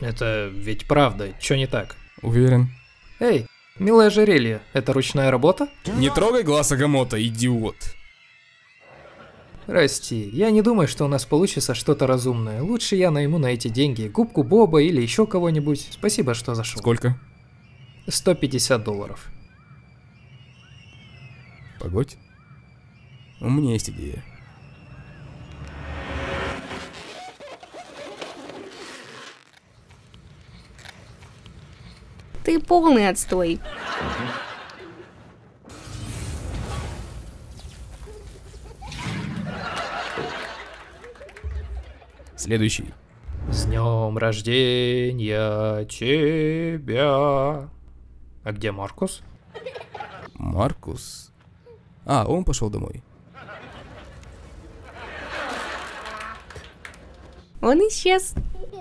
Это ведь правда, что не так? Уверен. Эй, милое ожерелье, это ручная работа? Не трогай глаз Агамото, идиот. Расти, я не думаю, что у нас получится что-то разумное. Лучше я найму на эти деньги губку Боба или еще кого-нибудь. Спасибо, что зашел. Сколько? 150 долларов. Погодь. У меня есть идея. Ты полный отстой. Следующий. С днем рождения тебя. А где Маркус? Маркус? А, он пошел домой. Он исчез.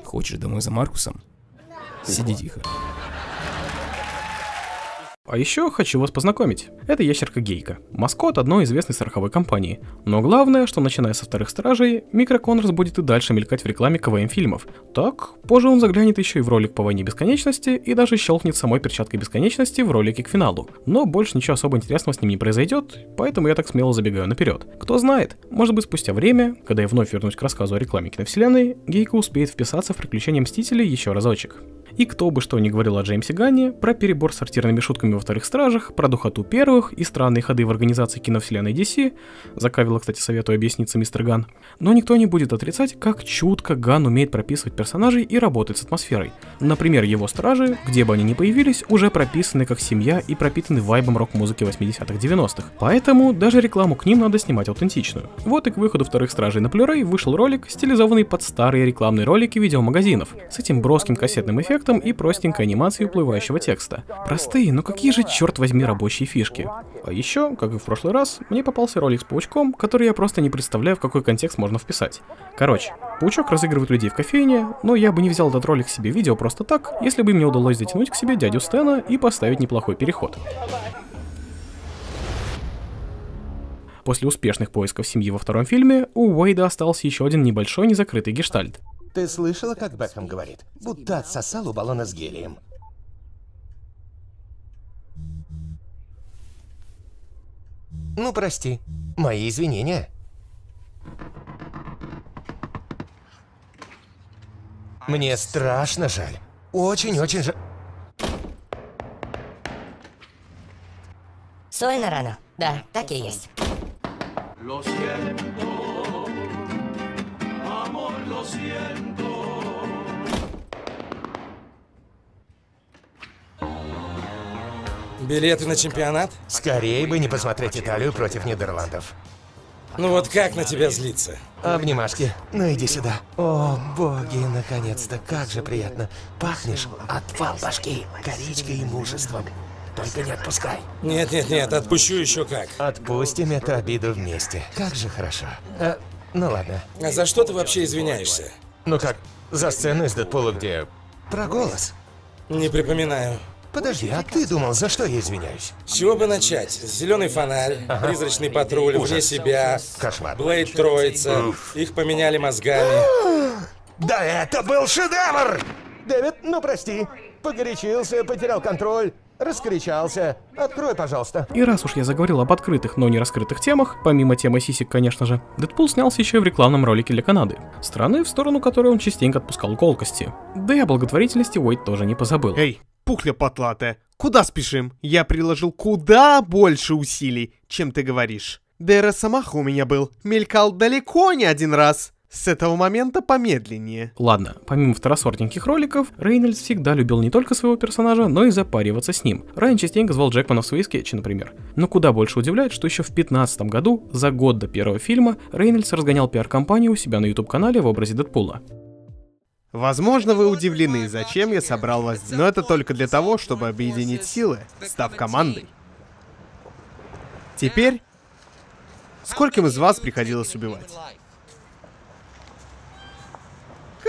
Хочешь домой за Маркусом? Сиди тихо. А еще хочу вас познакомить. Это ящерка Гейка, маскот одной известной страховой компании. Но главное, что начиная со вторых стражей, Микро Коннорс будет и дальше мелькать в рекламе КВМ фильмов. Так, позже он заглянет еще и в ролик по войне бесконечности и даже щелкнет самой перчаткой бесконечности в ролике к финалу. Но больше ничего особо интересного с ним не произойдет, поэтому я так смело забегаю наперед. Кто знает, может быть спустя время, когда я вновь вернусь к рассказу о рекламе киновселенной, Гейка успеет вписаться в приключения Мстителей еще разочек. И кто бы что ни говорил о Джеймсе Ганне, про перебор сортирными шутками во вторых стражах, про духоту первых и странные ходы в организации киновселенной DC, за Кавилла, кстати, советую объясниться, мистер Ган, но никто не будет отрицать, как чутко Ган умеет прописывать персонажей и работать с атмосферой. Например, его стражи, где бы они ни появились, уже прописаны как семья и пропитаны вайбом рок-музыки 80-х 90-х. Поэтому даже рекламу к ним надо снимать аутентичную. Вот и к выходу вторых стражей на Blu-ray вышел ролик, стилизованный под старые рекламные ролики видеомагазинов, с этим броским кассетным эффектом и простенькой анимацией уплывающего текста. Простые, но какие же, черт возьми, рабочие фишки. А еще, как и в прошлый раз, мне попался ролик с паучком, который я просто не представляю, в какой контекст можно вписать. Короче, паучок разыгрывает людей в кофейне, но я бы не взял этот ролик себе видео просто так, если бы мне удалось затянуть к себе дядю Стэна и поставить неплохой переход. После успешных поисков семьи во втором фильме, у Уэйда остался еще один небольшой незакрытый гештальт. Ты слышала, как Бекхэм говорит? Будто отсосал у баллона с гелием. Ну, прости. Мои извинения. Мне страшно жаль. Очень-очень жаль. Сольно рано. Да, так и есть. Lo siento. Билеты на чемпионат? Скорее бы не посмотреть Италию против Нидерландов. Ну вот как на тебя злиться? Обнимашки. Ну иди сюда. О, боги, наконец-то, как же приятно. Пахнешь отвал башки, коричкой и мужеством. Только не отпускай. Нет, нет, нет, отпущу еще как. Отпустим эту обиду вместе. Как же хорошо. Э, Ну ладно. А за что ты вообще извиняешься? Ну как, за сцену из Дэдпула, где... Про голос. Не припоминаю. Подожди, а ты думал, за что я извиняюсь? С чего бы начать? Зеленый фонарь, призрачный патруль, вне Ужас. себя, Кошмар. Блейд Троица, их поменяли мозгами. Да это был шедевр! Дэвид, ну прости. Погорячился, потерял контроль, раскричался. Открой, пожалуйста. И раз уж я заговорил об открытых, но не раскрытых темах, помимо темы сисек, конечно же, Дэдпул снялся еще и в рекламном ролике для Канады, страны, в сторону которой он частенько отпускал колкости. Да и о благотворительности Уэйд тоже не позабыл. Эй, пухля потлатая, куда спешим? Я приложил куда больше усилий, чем ты говоришь. Да и Росомаха у меня был, мелькал далеко не один раз. С этого момента помедленнее. Ладно, помимо второсортненьких роликов, Рейнольдс всегда любил не только своего персонажа, но и запариваться с ним. Райан частенько звал Джекмана в свои скетчи, например. Но куда больше удивляет, что еще в 15 году, за год до первого фильма, Рейнольдс разгонял пиар-компанию у себя на YouTube-канале в образе Дэдпула. Возможно, вы удивлены, зачем я собрал вас, но это только для того, чтобы объединить силы, став командой. Теперь, скольким из вас приходилось убивать?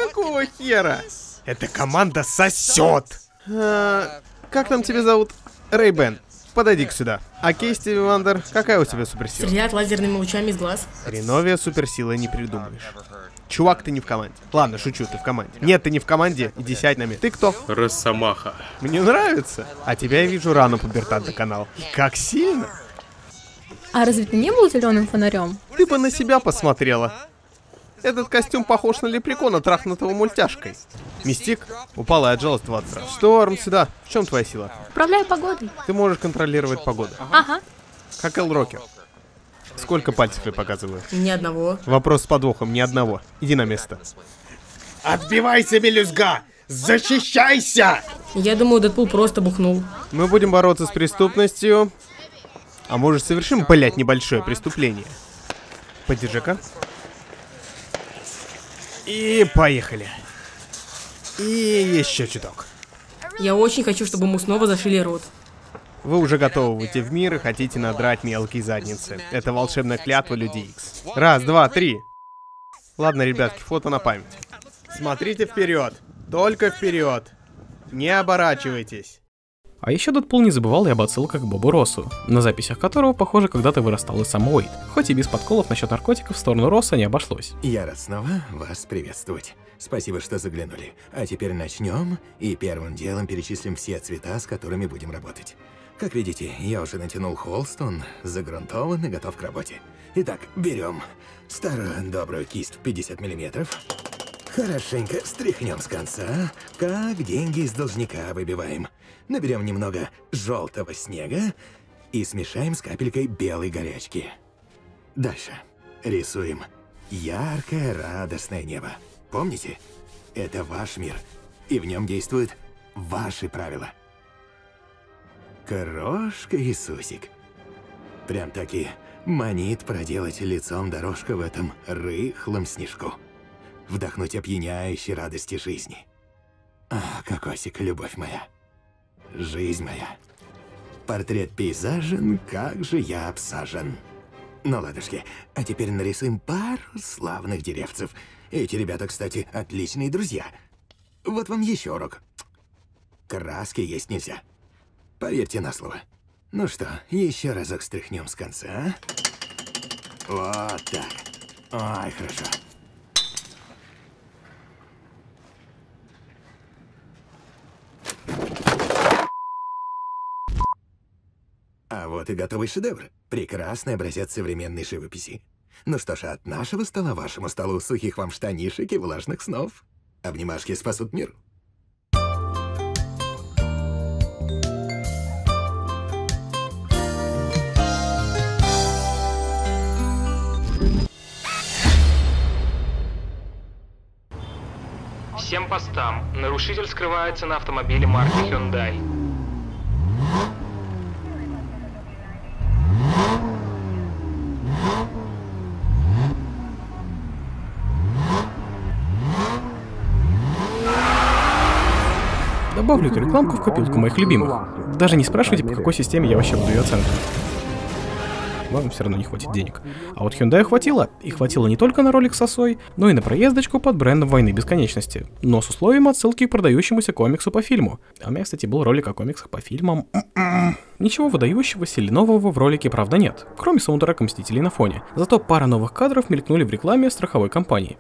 Какого хера? Эта команда сосет! А, как там тебя зовут? Рейбен, подойди-ка сюда. Окей, Стиви Вандер, какая у тебя суперсила? Стрелять лазерными лучами из глаз. Хреновее суперсилы не придумаешь. Чувак, ты не в команде. Ладно, шучу, ты в команде. Нет, ты не в команде, иди сядь на место. Ты кто? Росомаха. Мне нравится. А тебя я вижу рано пубертат канал. Как сильно. А разве ты не был зеленым фонарем? Ты бы на себя посмотрела. Этот костюм похож на лепрекона, трахнутого мультяшкой. Мистик упала и отжалась 20 раз. Шторм, сюда. В чем твоя сила? Управляю погодой. Ты можешь контролировать погоду. Ага. Как Эл Рокер. Сколько пальцев я показываю? Ни одного. Вопрос с подвохом, ни одного. Иди на место. Отбивайся, мелюзга! Защищайся! Я думаю, Дэдпул просто бухнул. Мы будем бороться с преступностью. А может совершим, блять, небольшое преступление. Подержи-ка. И поехали. И еще чуток. Я очень хочу, чтобы ему снова зашили рот. Вы уже готовы выйти в мир и хотите надрать мелкие задницы. Это волшебная клятва Люди Икс. Раз, два, три. Ладно, ребятки, фото на память. Смотрите вперед. Только вперед. Не оборачивайтесь. А еще Дэдпул не забывал и об отсылках к Бобу Россу, на записях которого, похоже, когда-то вырастал и сам Уэйд. Хоть и без подколов насчет наркотиков в сторону Росса не обошлось. Я рад снова вас приветствовать. Спасибо, что заглянули. А теперь начнем и первым делом перечислим все цвета, с которыми будем работать. Как видите, я уже натянул холст, он загрунтован и готов к работе. Итак, берем старую добрую кисть в 50 миллиметров. Хорошенько стряхнем с конца, как деньги из должника выбиваем. Наберем немного желтого снега и смешаем с капелькой белой горячки. Дальше рисуем яркое радостное небо. Помните? Это ваш мир, и в нем действуют ваши правила. Крошка Иисусик. Прям таки манит проделать лицом дорожка в этом рыхлом снежку. Вдохнуть опьяняющей радости жизни. А, кокосик, любовь моя. Жизнь моя. Портрет пейзажен, как же я обсажен. Ну, ладушки, а теперь нарисуем пару славных деревцев. Эти ребята, кстати, отличные друзья. Вот вам еще урок. Краски есть нельзя. Поверьте на слово. Ну что, еще разок стряхнем с конца. а? Вот так. Ой, хорошо. Вот и готовый шедевр. Прекрасный образец современной живописи. Ну что ж, от нашего стола вашему столу сухих вам штанишек и влажных снов. Обнимашки спасут мир. Всем постам. Нарушитель скрывается на автомобиле марки Hyundai. Добавлю эту рекламку в копилку моих любимых. Даже не спрашивайте, по какой системе я вообще буду ее оценивать. вам все равно не хватит денег. А вот Hyundai хватило, и хватило не только на ролик с осой, но и на проездочку под брендом Войны Бесконечности, но с условием отсылки к продающемуся комиксу по фильму. А у меня, кстати, был ролик о комиксах по фильмам. Ничего выдающегося или нового в ролике, правда, нет, кроме саундтрека Мстителей на фоне. Зато пара новых кадров мелькнули в рекламе страховой компании.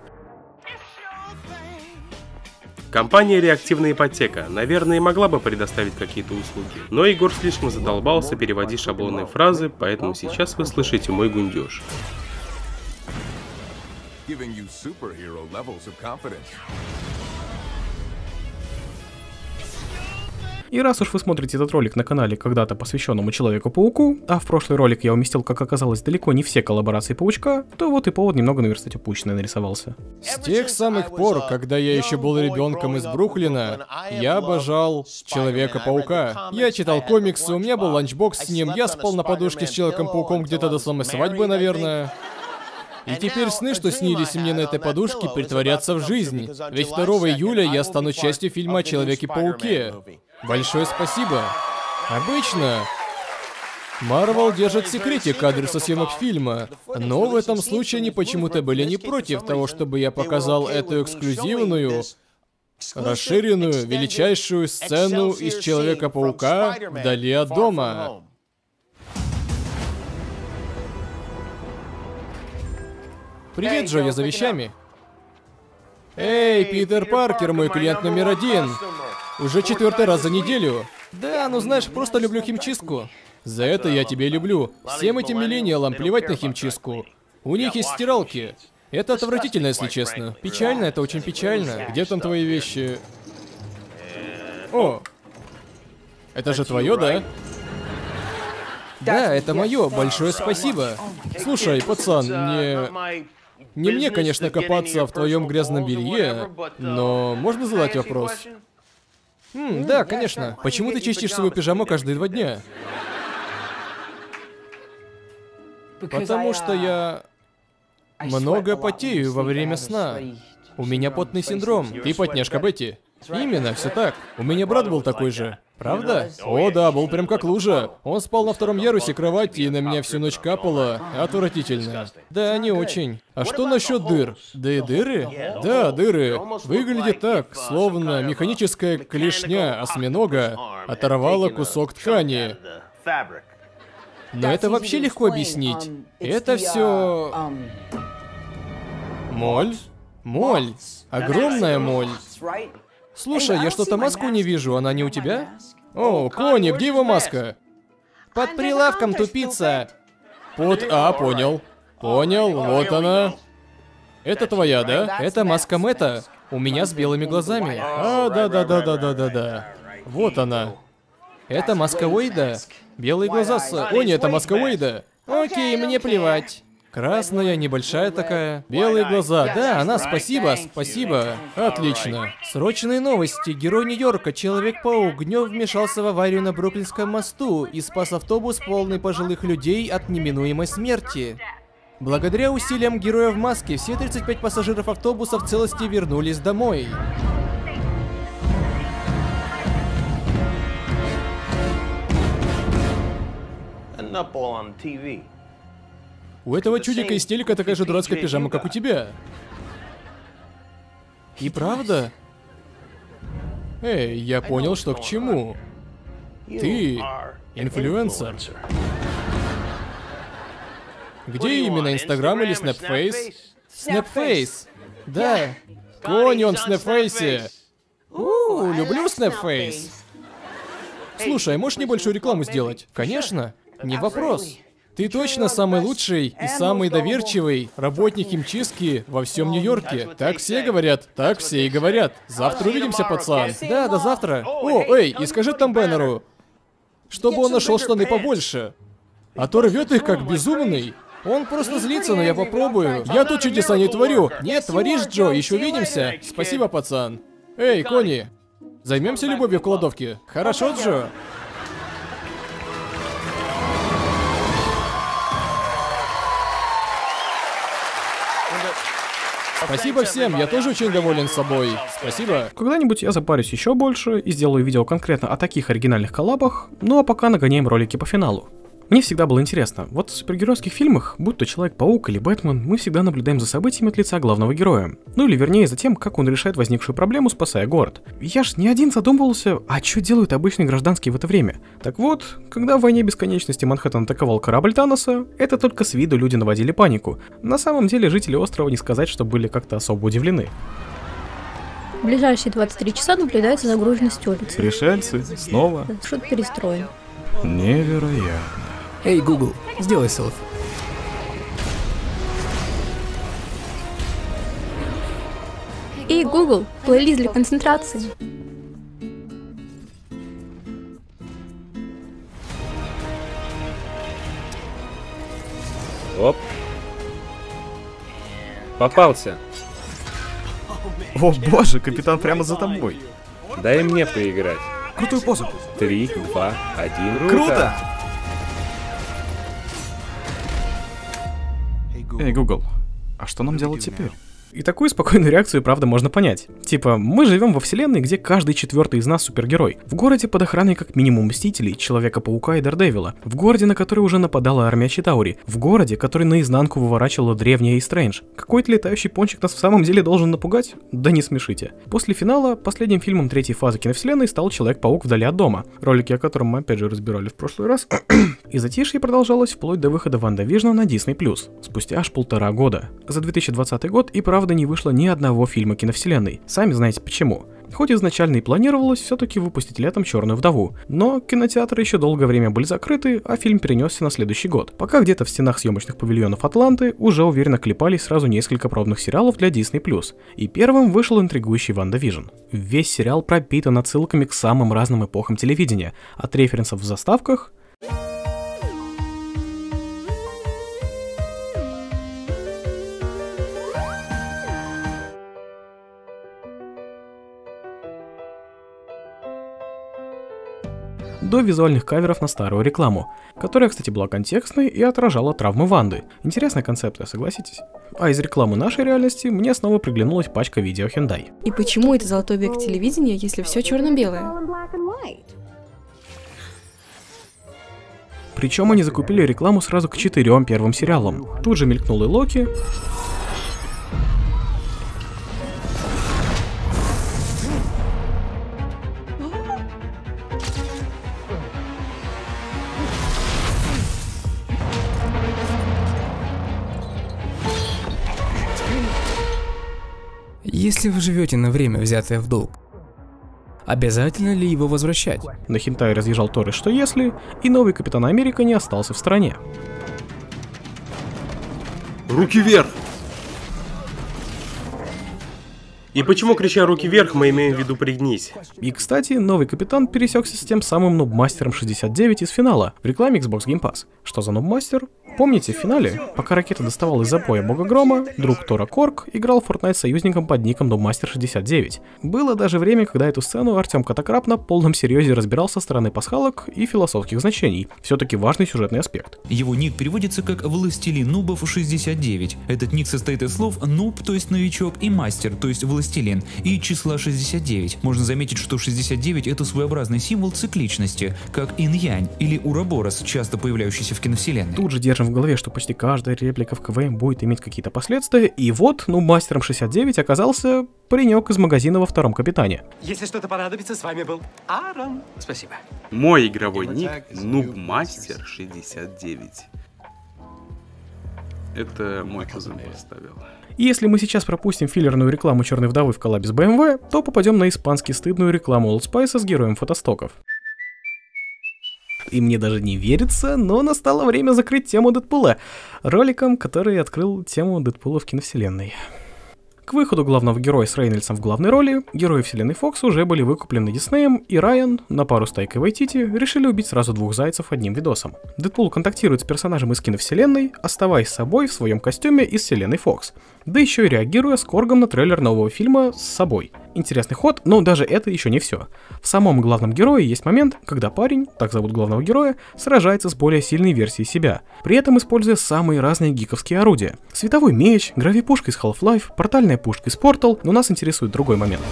Компания «Реактивная ипотека», наверное, могла бы предоставить какие-то услуги. Но Егор слишком задолбался переводить шаблонные фразы, поэтому сейчас вы слышите мой гундеж. Giving you superhero levels of confidence. И раз уж вы смотрите этот ролик на канале, когда-то посвященному Человеку-пауку, а в прошлый ролик я уместил, как оказалось, далеко не все коллаборации Паучка, то вот и повод немного наверстать упущенное нарисовался. С тех самых пор, когда я еще был ребенком из Бруклина, я обожал Человека-паука. Я читал комиксы, у меня был ланчбокс с ним, я спал на подушке с Человеком-пауком где-то до самой свадьбы, наверное. И теперь сны, что снились мне на этой подушке, претворятся в жизнь. Ведь 2 июля я стану частью фильма о Человеке-пауке. Большое спасибо. Обычно Марвел держит в секрете кадры со съемок фильма, но в этом случае они почему-то были не против того, чтобы я показал эту эксклюзивную, расширенную, величайшую сцену из Человека-паука вдали от дома. Привет, Джо, я за вещами. Эй, Питер Паркер, мой клиент номер один. Уже четвертый раз за неделю. Да, ну знаешь, просто люблю химчистку. За это я тебя люблю. Всем этим миллениалам плевать на химчистку. У них есть стиралки. Это отвратительно, если честно. Печально, это очень печально. Где там твои вещи? О! Это же твое, да? Да, это мое. Большое спасибо. Слушай, пацан, не... Не мне, конечно, копаться в твоем грязном белье, но можно задать вопрос? М, да, конечно. Почему ты чистишь свою пижаму каждые два дня? Потому что я много потею во время сна. У меня потный синдром. Ты потняшка Бетти. Именно, все так. У меня брат был такой же. Правда? О, да, был прям как лужа. Он спал на втором ярусе кровати, и на меня всю ночь капало. Отвратительно. Да, не очень. А что насчет дыр? Да и дыры? Да, дыры. Выглядит так, словно механическая клешня осьминога оторвала кусок ткани. Но это вообще легко объяснить. Это все... Моль? Моль. Огромная моль. Слушай, я что-то маску не вижу, она не у тебя? О, Кони, где его маска? Под прилавком, тупица. Под А, понял. Понял, вот она. Это твоя, да? Это маска Мэтта. У меня с белыми глазами. А, да-да-да-да-да-да-да. Вот она. Это маска Уэйда. Белые глаза с... О, нет, это маска Уэйда. Окей, мне плевать. Красная, небольшая такая. Белые глаза. Да, она, спасибо, спасибо. Отлично. Срочные новости. Герой Нью-Йорка, Человек-паук, Гнев вмешался в аварию на Бруклинском мосту и спас автобус полный пожилых людей от неминуемой смерти. Благодаря усилиям героя в маске, все 35 пассажиров автобуса в целости вернулись домой. У этого чудика из телека такая же дурацкая пижама, как у тебя. И правда? Эй, я понял, что к чему. Ты инфлюенсер. Где именно, Instagram или Snapface? Snapface. Да. Кони он в Snapface е. У, люблю Snapface. Слушай, можешь небольшую рекламу сделать? Конечно. Не вопрос. Ты точно самый лучший и самый доверчивый работник химчистки во всем Нью-Йорке. Так все говорят, так все и говорят. Завтра увидимся, пацан. Да, до завтра. О, эй, и скажи там Бэннеру, чтобы он нашел штаны побольше. А то рвет их как безумный. Он просто злится, но я попробую. Я тут чудеса не творю. Нет, творишь, Джо, еще увидимся. Спасибо, пацан. Эй, Кони, займемся любовью в кладовке. Хорошо, Джо? Спасибо всем, я тоже очень доволен собой. Спасибо. Когда-нибудь я запарюсь еще больше и сделаю видео конкретно о таких оригинальных коллабах, ну а пока нагоняем ролики по финалу. Мне всегда было интересно, вот в супергеройских фильмах, будь то Человек-паук или Бэтмен, мы всегда наблюдаем за событиями от лица главного героя. Ну или вернее за тем, как он решает возникшую проблему, спасая город. Я ж не один задумывался, а что делают обычные гражданские в это время? Так вот, когда в войне бесконечности Манхэттен атаковал корабль Таноса, это только с виду люди наводили панику. На самом деле жители острова не сказать, что были как-то особо удивлены. В ближайшие 23 часа наблюдается загруженность улицы. Пришельцы? Снова? Маршрут перестроен. Невероятно. Эй, Google, сделай селфи. И Google, плейлист для концентрации. Оп. Попался. О боже, капитан прямо за тобой. Дай мне поиграть. Крутую позу. Три, два, один. Круто! Эй, Google, а что нам делать теперь? И такую спокойную реакцию, правда, можно понять. Типа, мы живем во вселенной, где каждый четвертый из нас супергерой. В городе под охраной как минимум Мстителей, Человека-паука и Дардевила. В городе, на который уже нападала армия Читаури. В городе, который наизнанку выворачивала древняя и Стрэндж. Какой-то летающий пончик нас в самом деле должен напугать? Да не смешите. После финала, последним фильмом третьей фазы киновселенной стал Человек-паук вдали от дома. Ролики о котором мы опять же разбирали в прошлый раз. и затишье продолжалось вплоть до выхода WandaVision а на Disney+, спустя аж полтора года. За 2020 год и правда не вышло ни одного фильма киновселенной. Сами знаете почему. Хоть изначально и планировалось все-таки выпустить летом Черную вдову, но кинотеатры еще долгое время были закрыты, а фильм перенесся на следующий год. Пока где-то в стенах съемочных павильонов Атланты уже уверенно клепались сразу несколько пробных сериалов для Disney+. И первым вышел интригующий WandaVision. Весь сериал пропитан отсылками к самым разным эпохам телевидения, от референсов в заставках до визуальных каверов на старую рекламу, которая, кстати, была контекстной и отражала травмы Ванды. Интересная концепция, согласитесь? А из рекламы нашей реальности мне снова приглянулась пачка видео Hyundai. И почему это золотой век телевидения, если все черно-белое? Причем они закупили рекламу сразу к четырем первым сериалам. Тут же мелькнул и Локи, Если вы живете на время, взятое в долг, обязательно ли его возвращать? На Хинтай разъезжал Торрес, что если, и новый Капитан Америка не остался в стране. Руки вверх! И почему, крича руки вверх, мы имеем в виду пригнись? И, кстати, новый капитан пересекся с тем самым нубмастером 69 из финала в рекламе Xbox Game Pass. Что за нубмастер? Помните, в финале, пока ракета доставала из запоя бога грома, друг Тора Корк играл в Fortnite союзником под ником Нубмастер 69. Было даже время, когда эту сцену Артем Катакрап на полном серьезе разбирал со стороны пасхалок и философских значений. Все-таки важный сюжетный аспект. Его ник переводится как «Властелин нубов 69». Этот ник состоит из слов «нуб», то есть новичок, и «мастер», то есть «властелин», и числа 69. Можно заметить, что 69 это своеобразный символ цикличности, как инь-янь или уроборос, часто появляющийся в киновселенной. Тут же держим в голове, что почти каждая реплика в КВМ будет иметь какие-то последствия, и вот, ну, мастером 69 оказался паренек из магазина во втором капитане. Если что-то понадобится, с вами был Аарон. Спасибо. Мой игровой ник Нубмастер 69. Это мой кузен поставил. И если мы сейчас пропустим филлерную рекламу Черной вдовы в коллабе с BMW, то попадем на испански стыдную рекламу Old Spice с героем фотостоков. И мне даже не верится, но настало время закрыть тему Дэдпула роликом, который открыл тему Дэдпула в киновселенной. К выходу главного героя с Рейнольдсом в главной роли, герои вселенной Фокс уже были выкуплены Диснеем, и Райан, на пару с Тайкой Вайтити, решили убить сразу двух зайцев одним видосом. Дэдпул контактирует с персонажем из киновселенной, оставаясь собой в своем костюме из вселенной Фокс, да еще и реагируя с коргом на трейлер нового фильма с собой. Интересный ход, но даже это еще не все. В самом главном герое есть момент, когда парень, так зовут главного героя, сражается с более сильной версией себя, при этом используя самые разные гиковские орудия. Световой меч, гравипушка из Half-Life, портальная пушка из Portal, но нас интересует другой момент.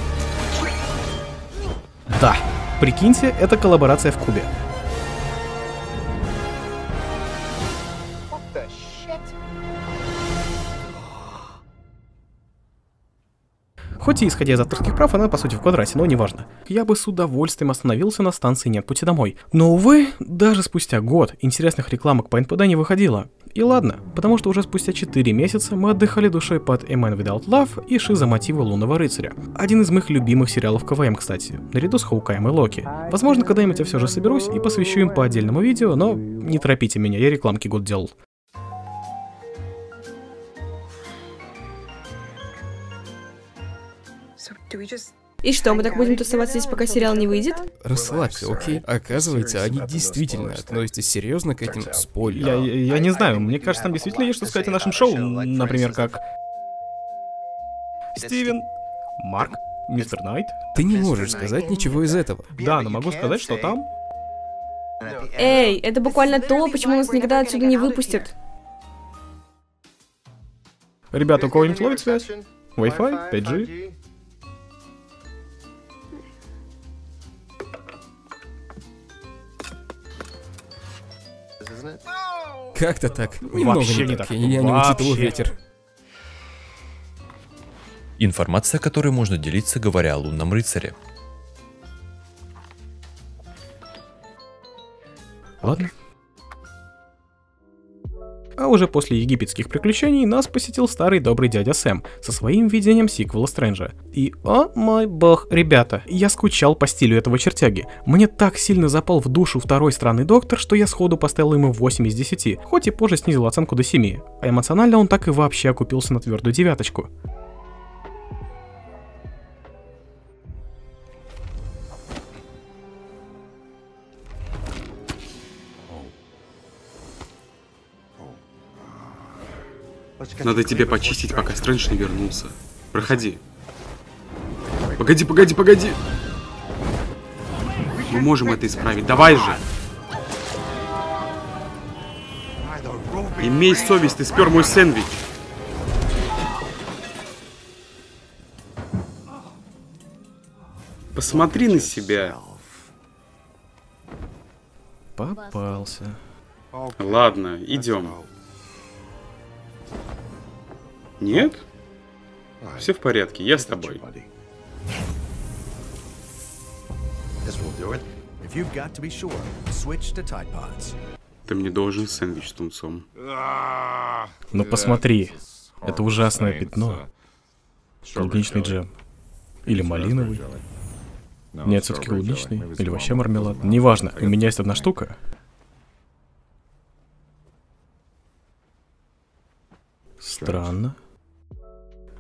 Да, прикиньте, это коллаборация в кубе. Хоть и исходя из авторских прав, она по сути в квадрате, но неважно. Я бы с удовольствием остановился на станции «Нет пути домой». Но, увы, даже спустя год интересных рекламок по НПД не выходило. И ладно, потому что уже спустя 4 месяца мы отдыхали душой под A Man Without Love и Шиза мотива Лунного Рыцаря. Один из моих любимых сериалов КВМ, кстати, наряду с Хаукаем и Локи. Возможно, когда-нибудь я все же соберусь и посвящу им по отдельному видео, но не торопите меня, я рекламки год делал. И что, мы так будем тусоваться здесь, пока сериал не выйдет? Расслабься, окей? Оказывается, они действительно относятся серьезно к этим спойлерам. Я, я, я не знаю, мне кажется, там действительно есть что сказать о нашем шоу, например, как... Стивен, Марк, Мистер Найт. Ты не можешь сказать ничего из этого. Да, но могу сказать, что там... Эй, это буквально то, почему нас никогда отсюда не выпустят. Ребята, у кого-нибудь ловит связь? Wi-Fi? 5G? Как-то так. Немного Вообще не не так. так. Я не Вообще. учитывал ветер. Информация, которой можно делиться, говоря о лунном рыцаре. Ладно. А уже после египетских приключений нас посетил старый добрый дядя Сэм со своим видением сиквела Стрэнджа. И, о мой бог, ребята, я скучал по стилю этого чертяги. Мне так сильно запал в душу второй странный доктор, что я сходу поставил ему 8 из 10, хоть и позже снизил оценку до 7. А эмоционально он так и вообще окупился на твердую девяточку. Надо тебе почистить, пока Стрэндж не вернулся. Проходи. Погоди, погоди, погоди! Мы можем это исправить. Давай же! Имей совесть, ты спер мой сэндвич. Посмотри на себя. Попался. Ладно, идем. Нет? Все в порядке, я с тобой. Ты мне должен сэндвич с тунцом. Ну посмотри, это ужасное пятно. Клубничный джем. Или малиновый. Нет, все-таки клубничный. Или вообще мармелад. Неважно, у меня есть одна штука. Странно.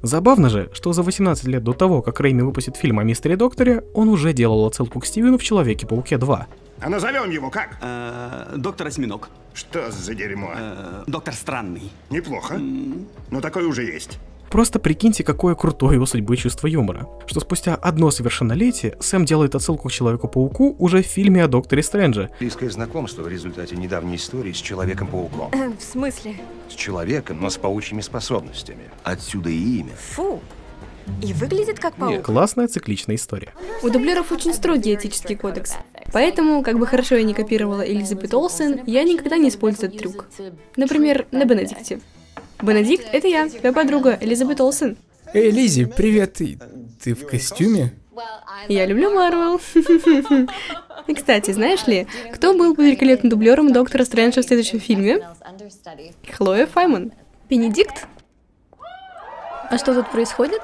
Забавно же, что за 18 лет до того, как Рэйми выпустит фильм о Мистере Докторе, он уже делал отсылку к Стивену в Человеке-пауке 2. А назовем его как? доктор Осьминог. Что за дерьмо? доктор Странный. Неплохо. Но такой уже есть. Просто прикиньте, какое крутое у судьбы чувство юмора. Что спустя одно совершеннолетие Сэм делает отсылку к Человеку-пауку уже в фильме о Докторе Стрэнджа. Близкое знакомство в результате недавней истории с Человеком-пауком. В смысле? С человеком, но с паучьими способностями. Отсюда и имя. Фу. И выглядит как паук. Классная цикличная история. У дублеров очень строгий этический кодекс. Поэтому, как бы хорошо я не копировала Элизабет Олсен, я никогда не использую этот трюк. Например, на Бенедикте. Бенедикт — это я, твоя подруга Элизабет Олсен. Эй, Лизи, привет, ты... Ты в костюме? Я люблю Марвел. И, кстати, знаешь ли, кто был бы великолепным дублером Доктора Стрэнджа в следующем фильме? Хлоя Файман. Бенедикт? А что тут происходит?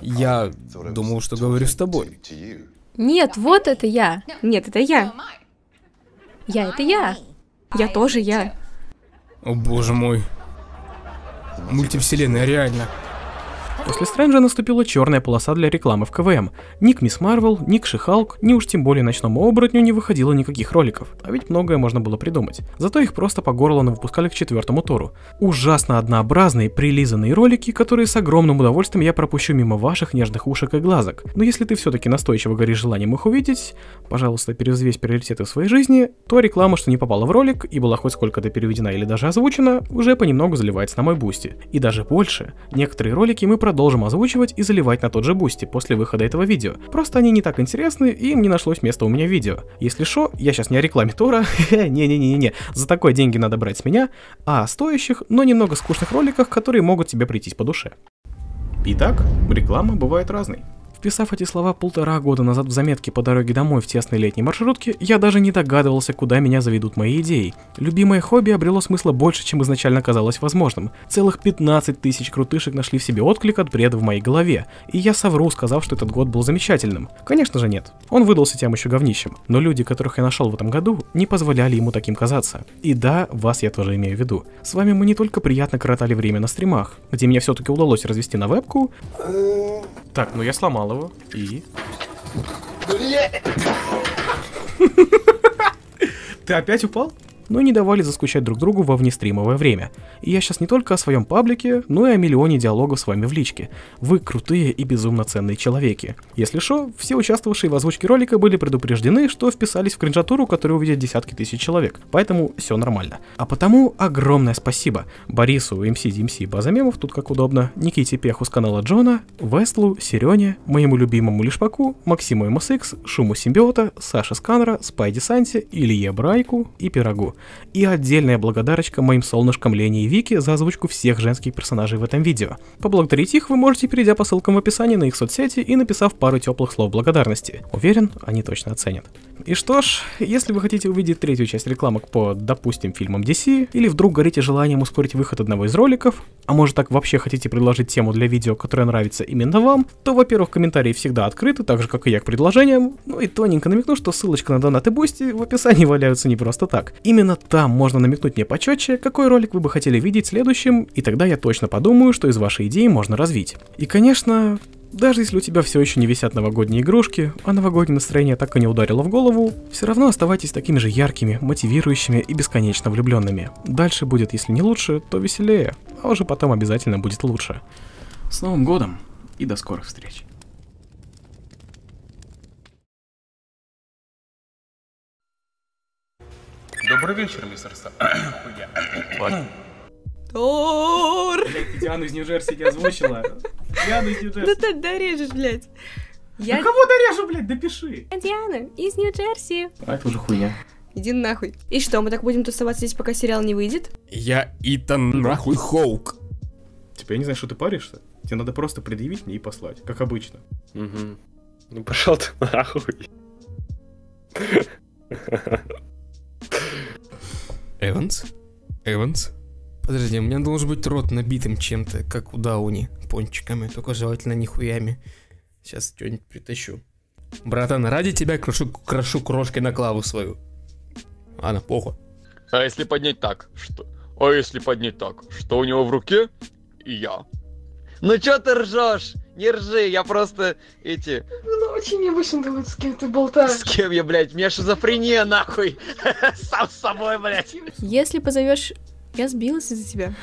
Я думал, что говорю с тобой. Нет, вот это я. Нет, это я. Я это я. Я тоже я. О боже мой. Мультивселенная, реально. После Стрэнджа наступила черная полоса для рекламы в КВМ. Ни к Мисс Марвел, ни к She-Hulk, ни уж тем более Ночному Оборотню не выходило никаких роликов. А ведь многое можно было придумать. Зато их просто по горло выпускали к четвертому Тору. Ужасно однообразные, прилизанные ролики, которые с огромным удовольствием я пропущу мимо ваших нежных ушек и глазок. Но если ты все-таки настойчиво горишь желанием их увидеть, пожалуйста, перевзвесь приоритеты в своей жизни, то реклама, что не попала в ролик и была хоть сколько-то переведена или даже озвучена, уже понемногу заливается на мой Boosty. И даже больше, некоторые ролики мы продолжаем продолжим озвучивать и заливать на тот же Boosty после выхода этого видео. Просто они не так интересны, и им не нашлось места у меня в видео. Если шо, я сейчас не о рекламе Тора, не-не-не-не, за такое деньги надо брать с меня, а о стоящих, но немного скучных роликах, которые могут тебе прийтись по душе. Итак, реклама бывает разной. Вписав эти слова полтора года назад в заметки по дороге домой в тесной летней маршрутке, я даже не догадывался, куда меня заведут мои идеи. Любимое хобби обрело смысла больше, чем изначально казалось возможным. Целых 15 тысяч крутышек нашли в себе отклик от бреда в моей голове. И я совру, сказав, что этот год был замечательным. Конечно же нет. Он выдался тем еще говнищем. Но люди, которых я нашел в этом году, не позволяли ему таким казаться. И да, вас я тоже имею в виду. С вами мы не только приятно коротали время на стримах, где мне все-таки удалось развести на вебку. Так, ну я сломал его. И? Ты опять упал? Но не давали заскучать друг другу во внестримовое время. И я сейчас не только о своем паблике, но и о миллионе диалогов с вами в личке. Вы крутые и безумно ценные человеки. Если что, все участвовавшие в озвучке ролика были предупреждены, что вписались в кринжатуру, которую увидят десятки тысяч человек. Поэтому все нормально. А потому огромное спасибо Борису, МС, DMC, Базамемов, тут как удобно, Никите Пеху с канала Джона, Вестлу, Серене, моему любимому Лишпаку, Максиму MSX, Шуму Симбиота, Саше Сканера, Спайди Санте, Илье Брайку и Пирогу. И отдельная благодарочка моим солнышкам Лене и Вике за озвучку всех женских персонажей в этом видео. Поблагодарить их вы можете, перейдя по ссылкам в описании на их соцсети и написав пару теплых слов благодарности. Уверен, они точно оценят. И что ж, если вы хотите увидеть третью часть рекламок по, допустим, фильмам DC, или вдруг горите желанием ускорить выход одного из роликов, а может так вообще хотите предложить тему для видео, которая нравится именно вам, то, во-первых, комментарии всегда открыты, так же, как и я к предложениям, ну и тоненько намекну, что ссылочка на донаты Boosty в описании валяются не просто так. Именно там можно намекнуть мне почетче, какой ролик вы бы хотели видеть следующим, и тогда я точно подумаю, что из вашей идеи можно развить. И, конечно, даже если у тебя все еще не висят новогодние игрушки, а новогоднее настроение так и не ударило в голову, все равно оставайтесь такими же яркими, мотивирующими и бесконечно влюбленными. Дальше будет, если не лучше, то веселее, а уже потом обязательно будет лучше. С Новым годом и до скорых встреч. Добрый вечер, мистер Ста... Хуя. Тор! Блять, Диану из Нью-Джерси тебя озвучила. Диану из Нью-Джерси. Да ты дорежешь, блядь. Я... Да кого дорежу, блядь, допиши. Диана из Нью-Джерси. А это уже хуйня. Иди нахуй. И что, мы так будем тусоваться здесь, пока сериал не выйдет? Я Итан нахуй Хоук. Теперь я не знаю, что ты паришься. Тебе надо просто предъявить мне и послать, как обычно. Угу. Ну пошел ты нахуй. Эванс? Эванс? Подожди, у меня должен быть рот набитым чем-то, как у Дауни, пончиками, только желательно не хуями. Сейчас что-нибудь притащу. Братан, ради тебя крошу, крошу крошкой на клаву свою. Ладно, похуй. А если поднять так? Что? А если поднять так? Что у него в руке? И я. Ну чё ты ржешь? Не ржи, я просто эти... Ну, очень необычно думать, с кем ты болтаешь. С кем я, блядь? У меня шизофрения, нахуй. Сам с собой, блядь. Если позовешь... Я сбилась из-за тебя.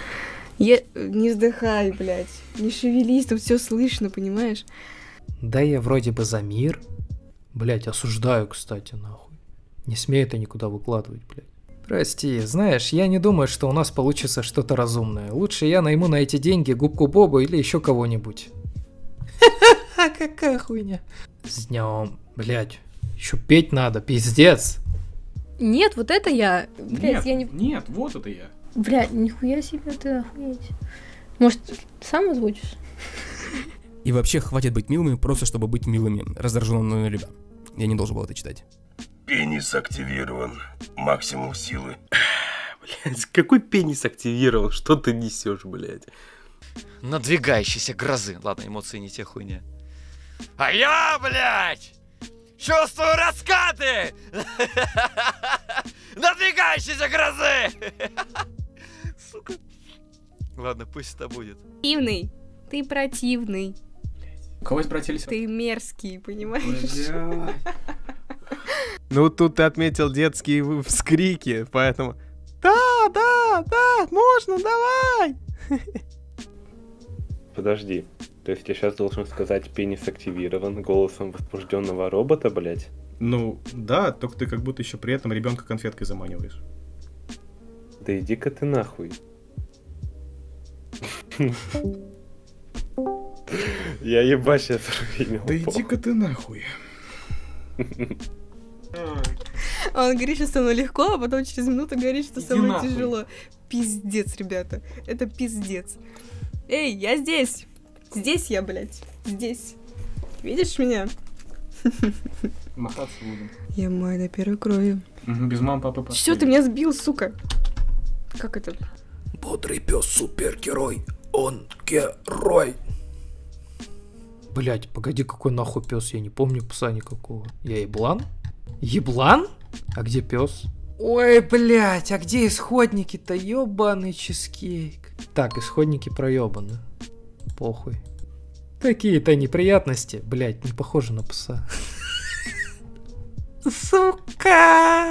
Я... Не вздыхай, блядь. Не шевелись, тут все слышно, понимаешь? Да я вроде бы за мир. Блять, осуждаю, кстати, нахуй. Не смей это никуда выкладывать, блядь. Прости, знаешь, я не думаю, что у нас получится что-то разумное. Лучше я найму на эти деньги губку Боба или еще кого-нибудь. Ха-ха, какая хуйня. С днем, блядь. Еще петь надо, пиздец. Нет, вот это я. нет, Блядь, я не... Нет, вот это я. Блядь, нихуя себе ты охуеть. Может, сам озвучишь? И вообще хватит быть милыми, просто чтобы быть милыми. Раздраженно на любя. Я не должен был это читать. Пенис активирован. Максимум силы. Блять, какой пенис активировал? Что ты несешь, блядь? Надвигающейся грозы. Ладно, эмоции не те хуйня. А я, блядь, чувствую раскаты! Надвигающейся грозы! Сука. Ладно, пусть это будет. Противный. Ты противный. Кого избратились? Ты мерзкий, понимаешь? Ну, тут ты отметил детские вскрики, поэтому... Да, да, да, можно, давай! Подожди. То есть я сейчас должен сказать пенис активирован голосом возбужденного робота, блять? Ну, да, только ты как будто еще при этом ребенка конфеткой заманиваешь. Да иди-ка ты нахуй. Я ебать сейчас. Да иди-ка ты нахуй. Он говорит, что со мной легко, а потом через минуту говорит, что со мной тяжело. Пиздец, ребята. Это пиздец. Эй, я здесь. Здесь я, блядь. Здесь. Видишь меня? Махаться буду. Я май на первой крови. Без мам, папы, Все, ты меня сбил, сука. Как это? Бодрый пес супергерой. Он герой. Блять, погоди, какой нахуй пес? Я не помню пса никакого. Я еблан? Еблан? А где пес? Ой, блять, а где исходники-то? Ёбаный чизкейк. Так, исходники проебаны. Похуй. Какие-то неприятности. Блять, не похоже на пса. Сука!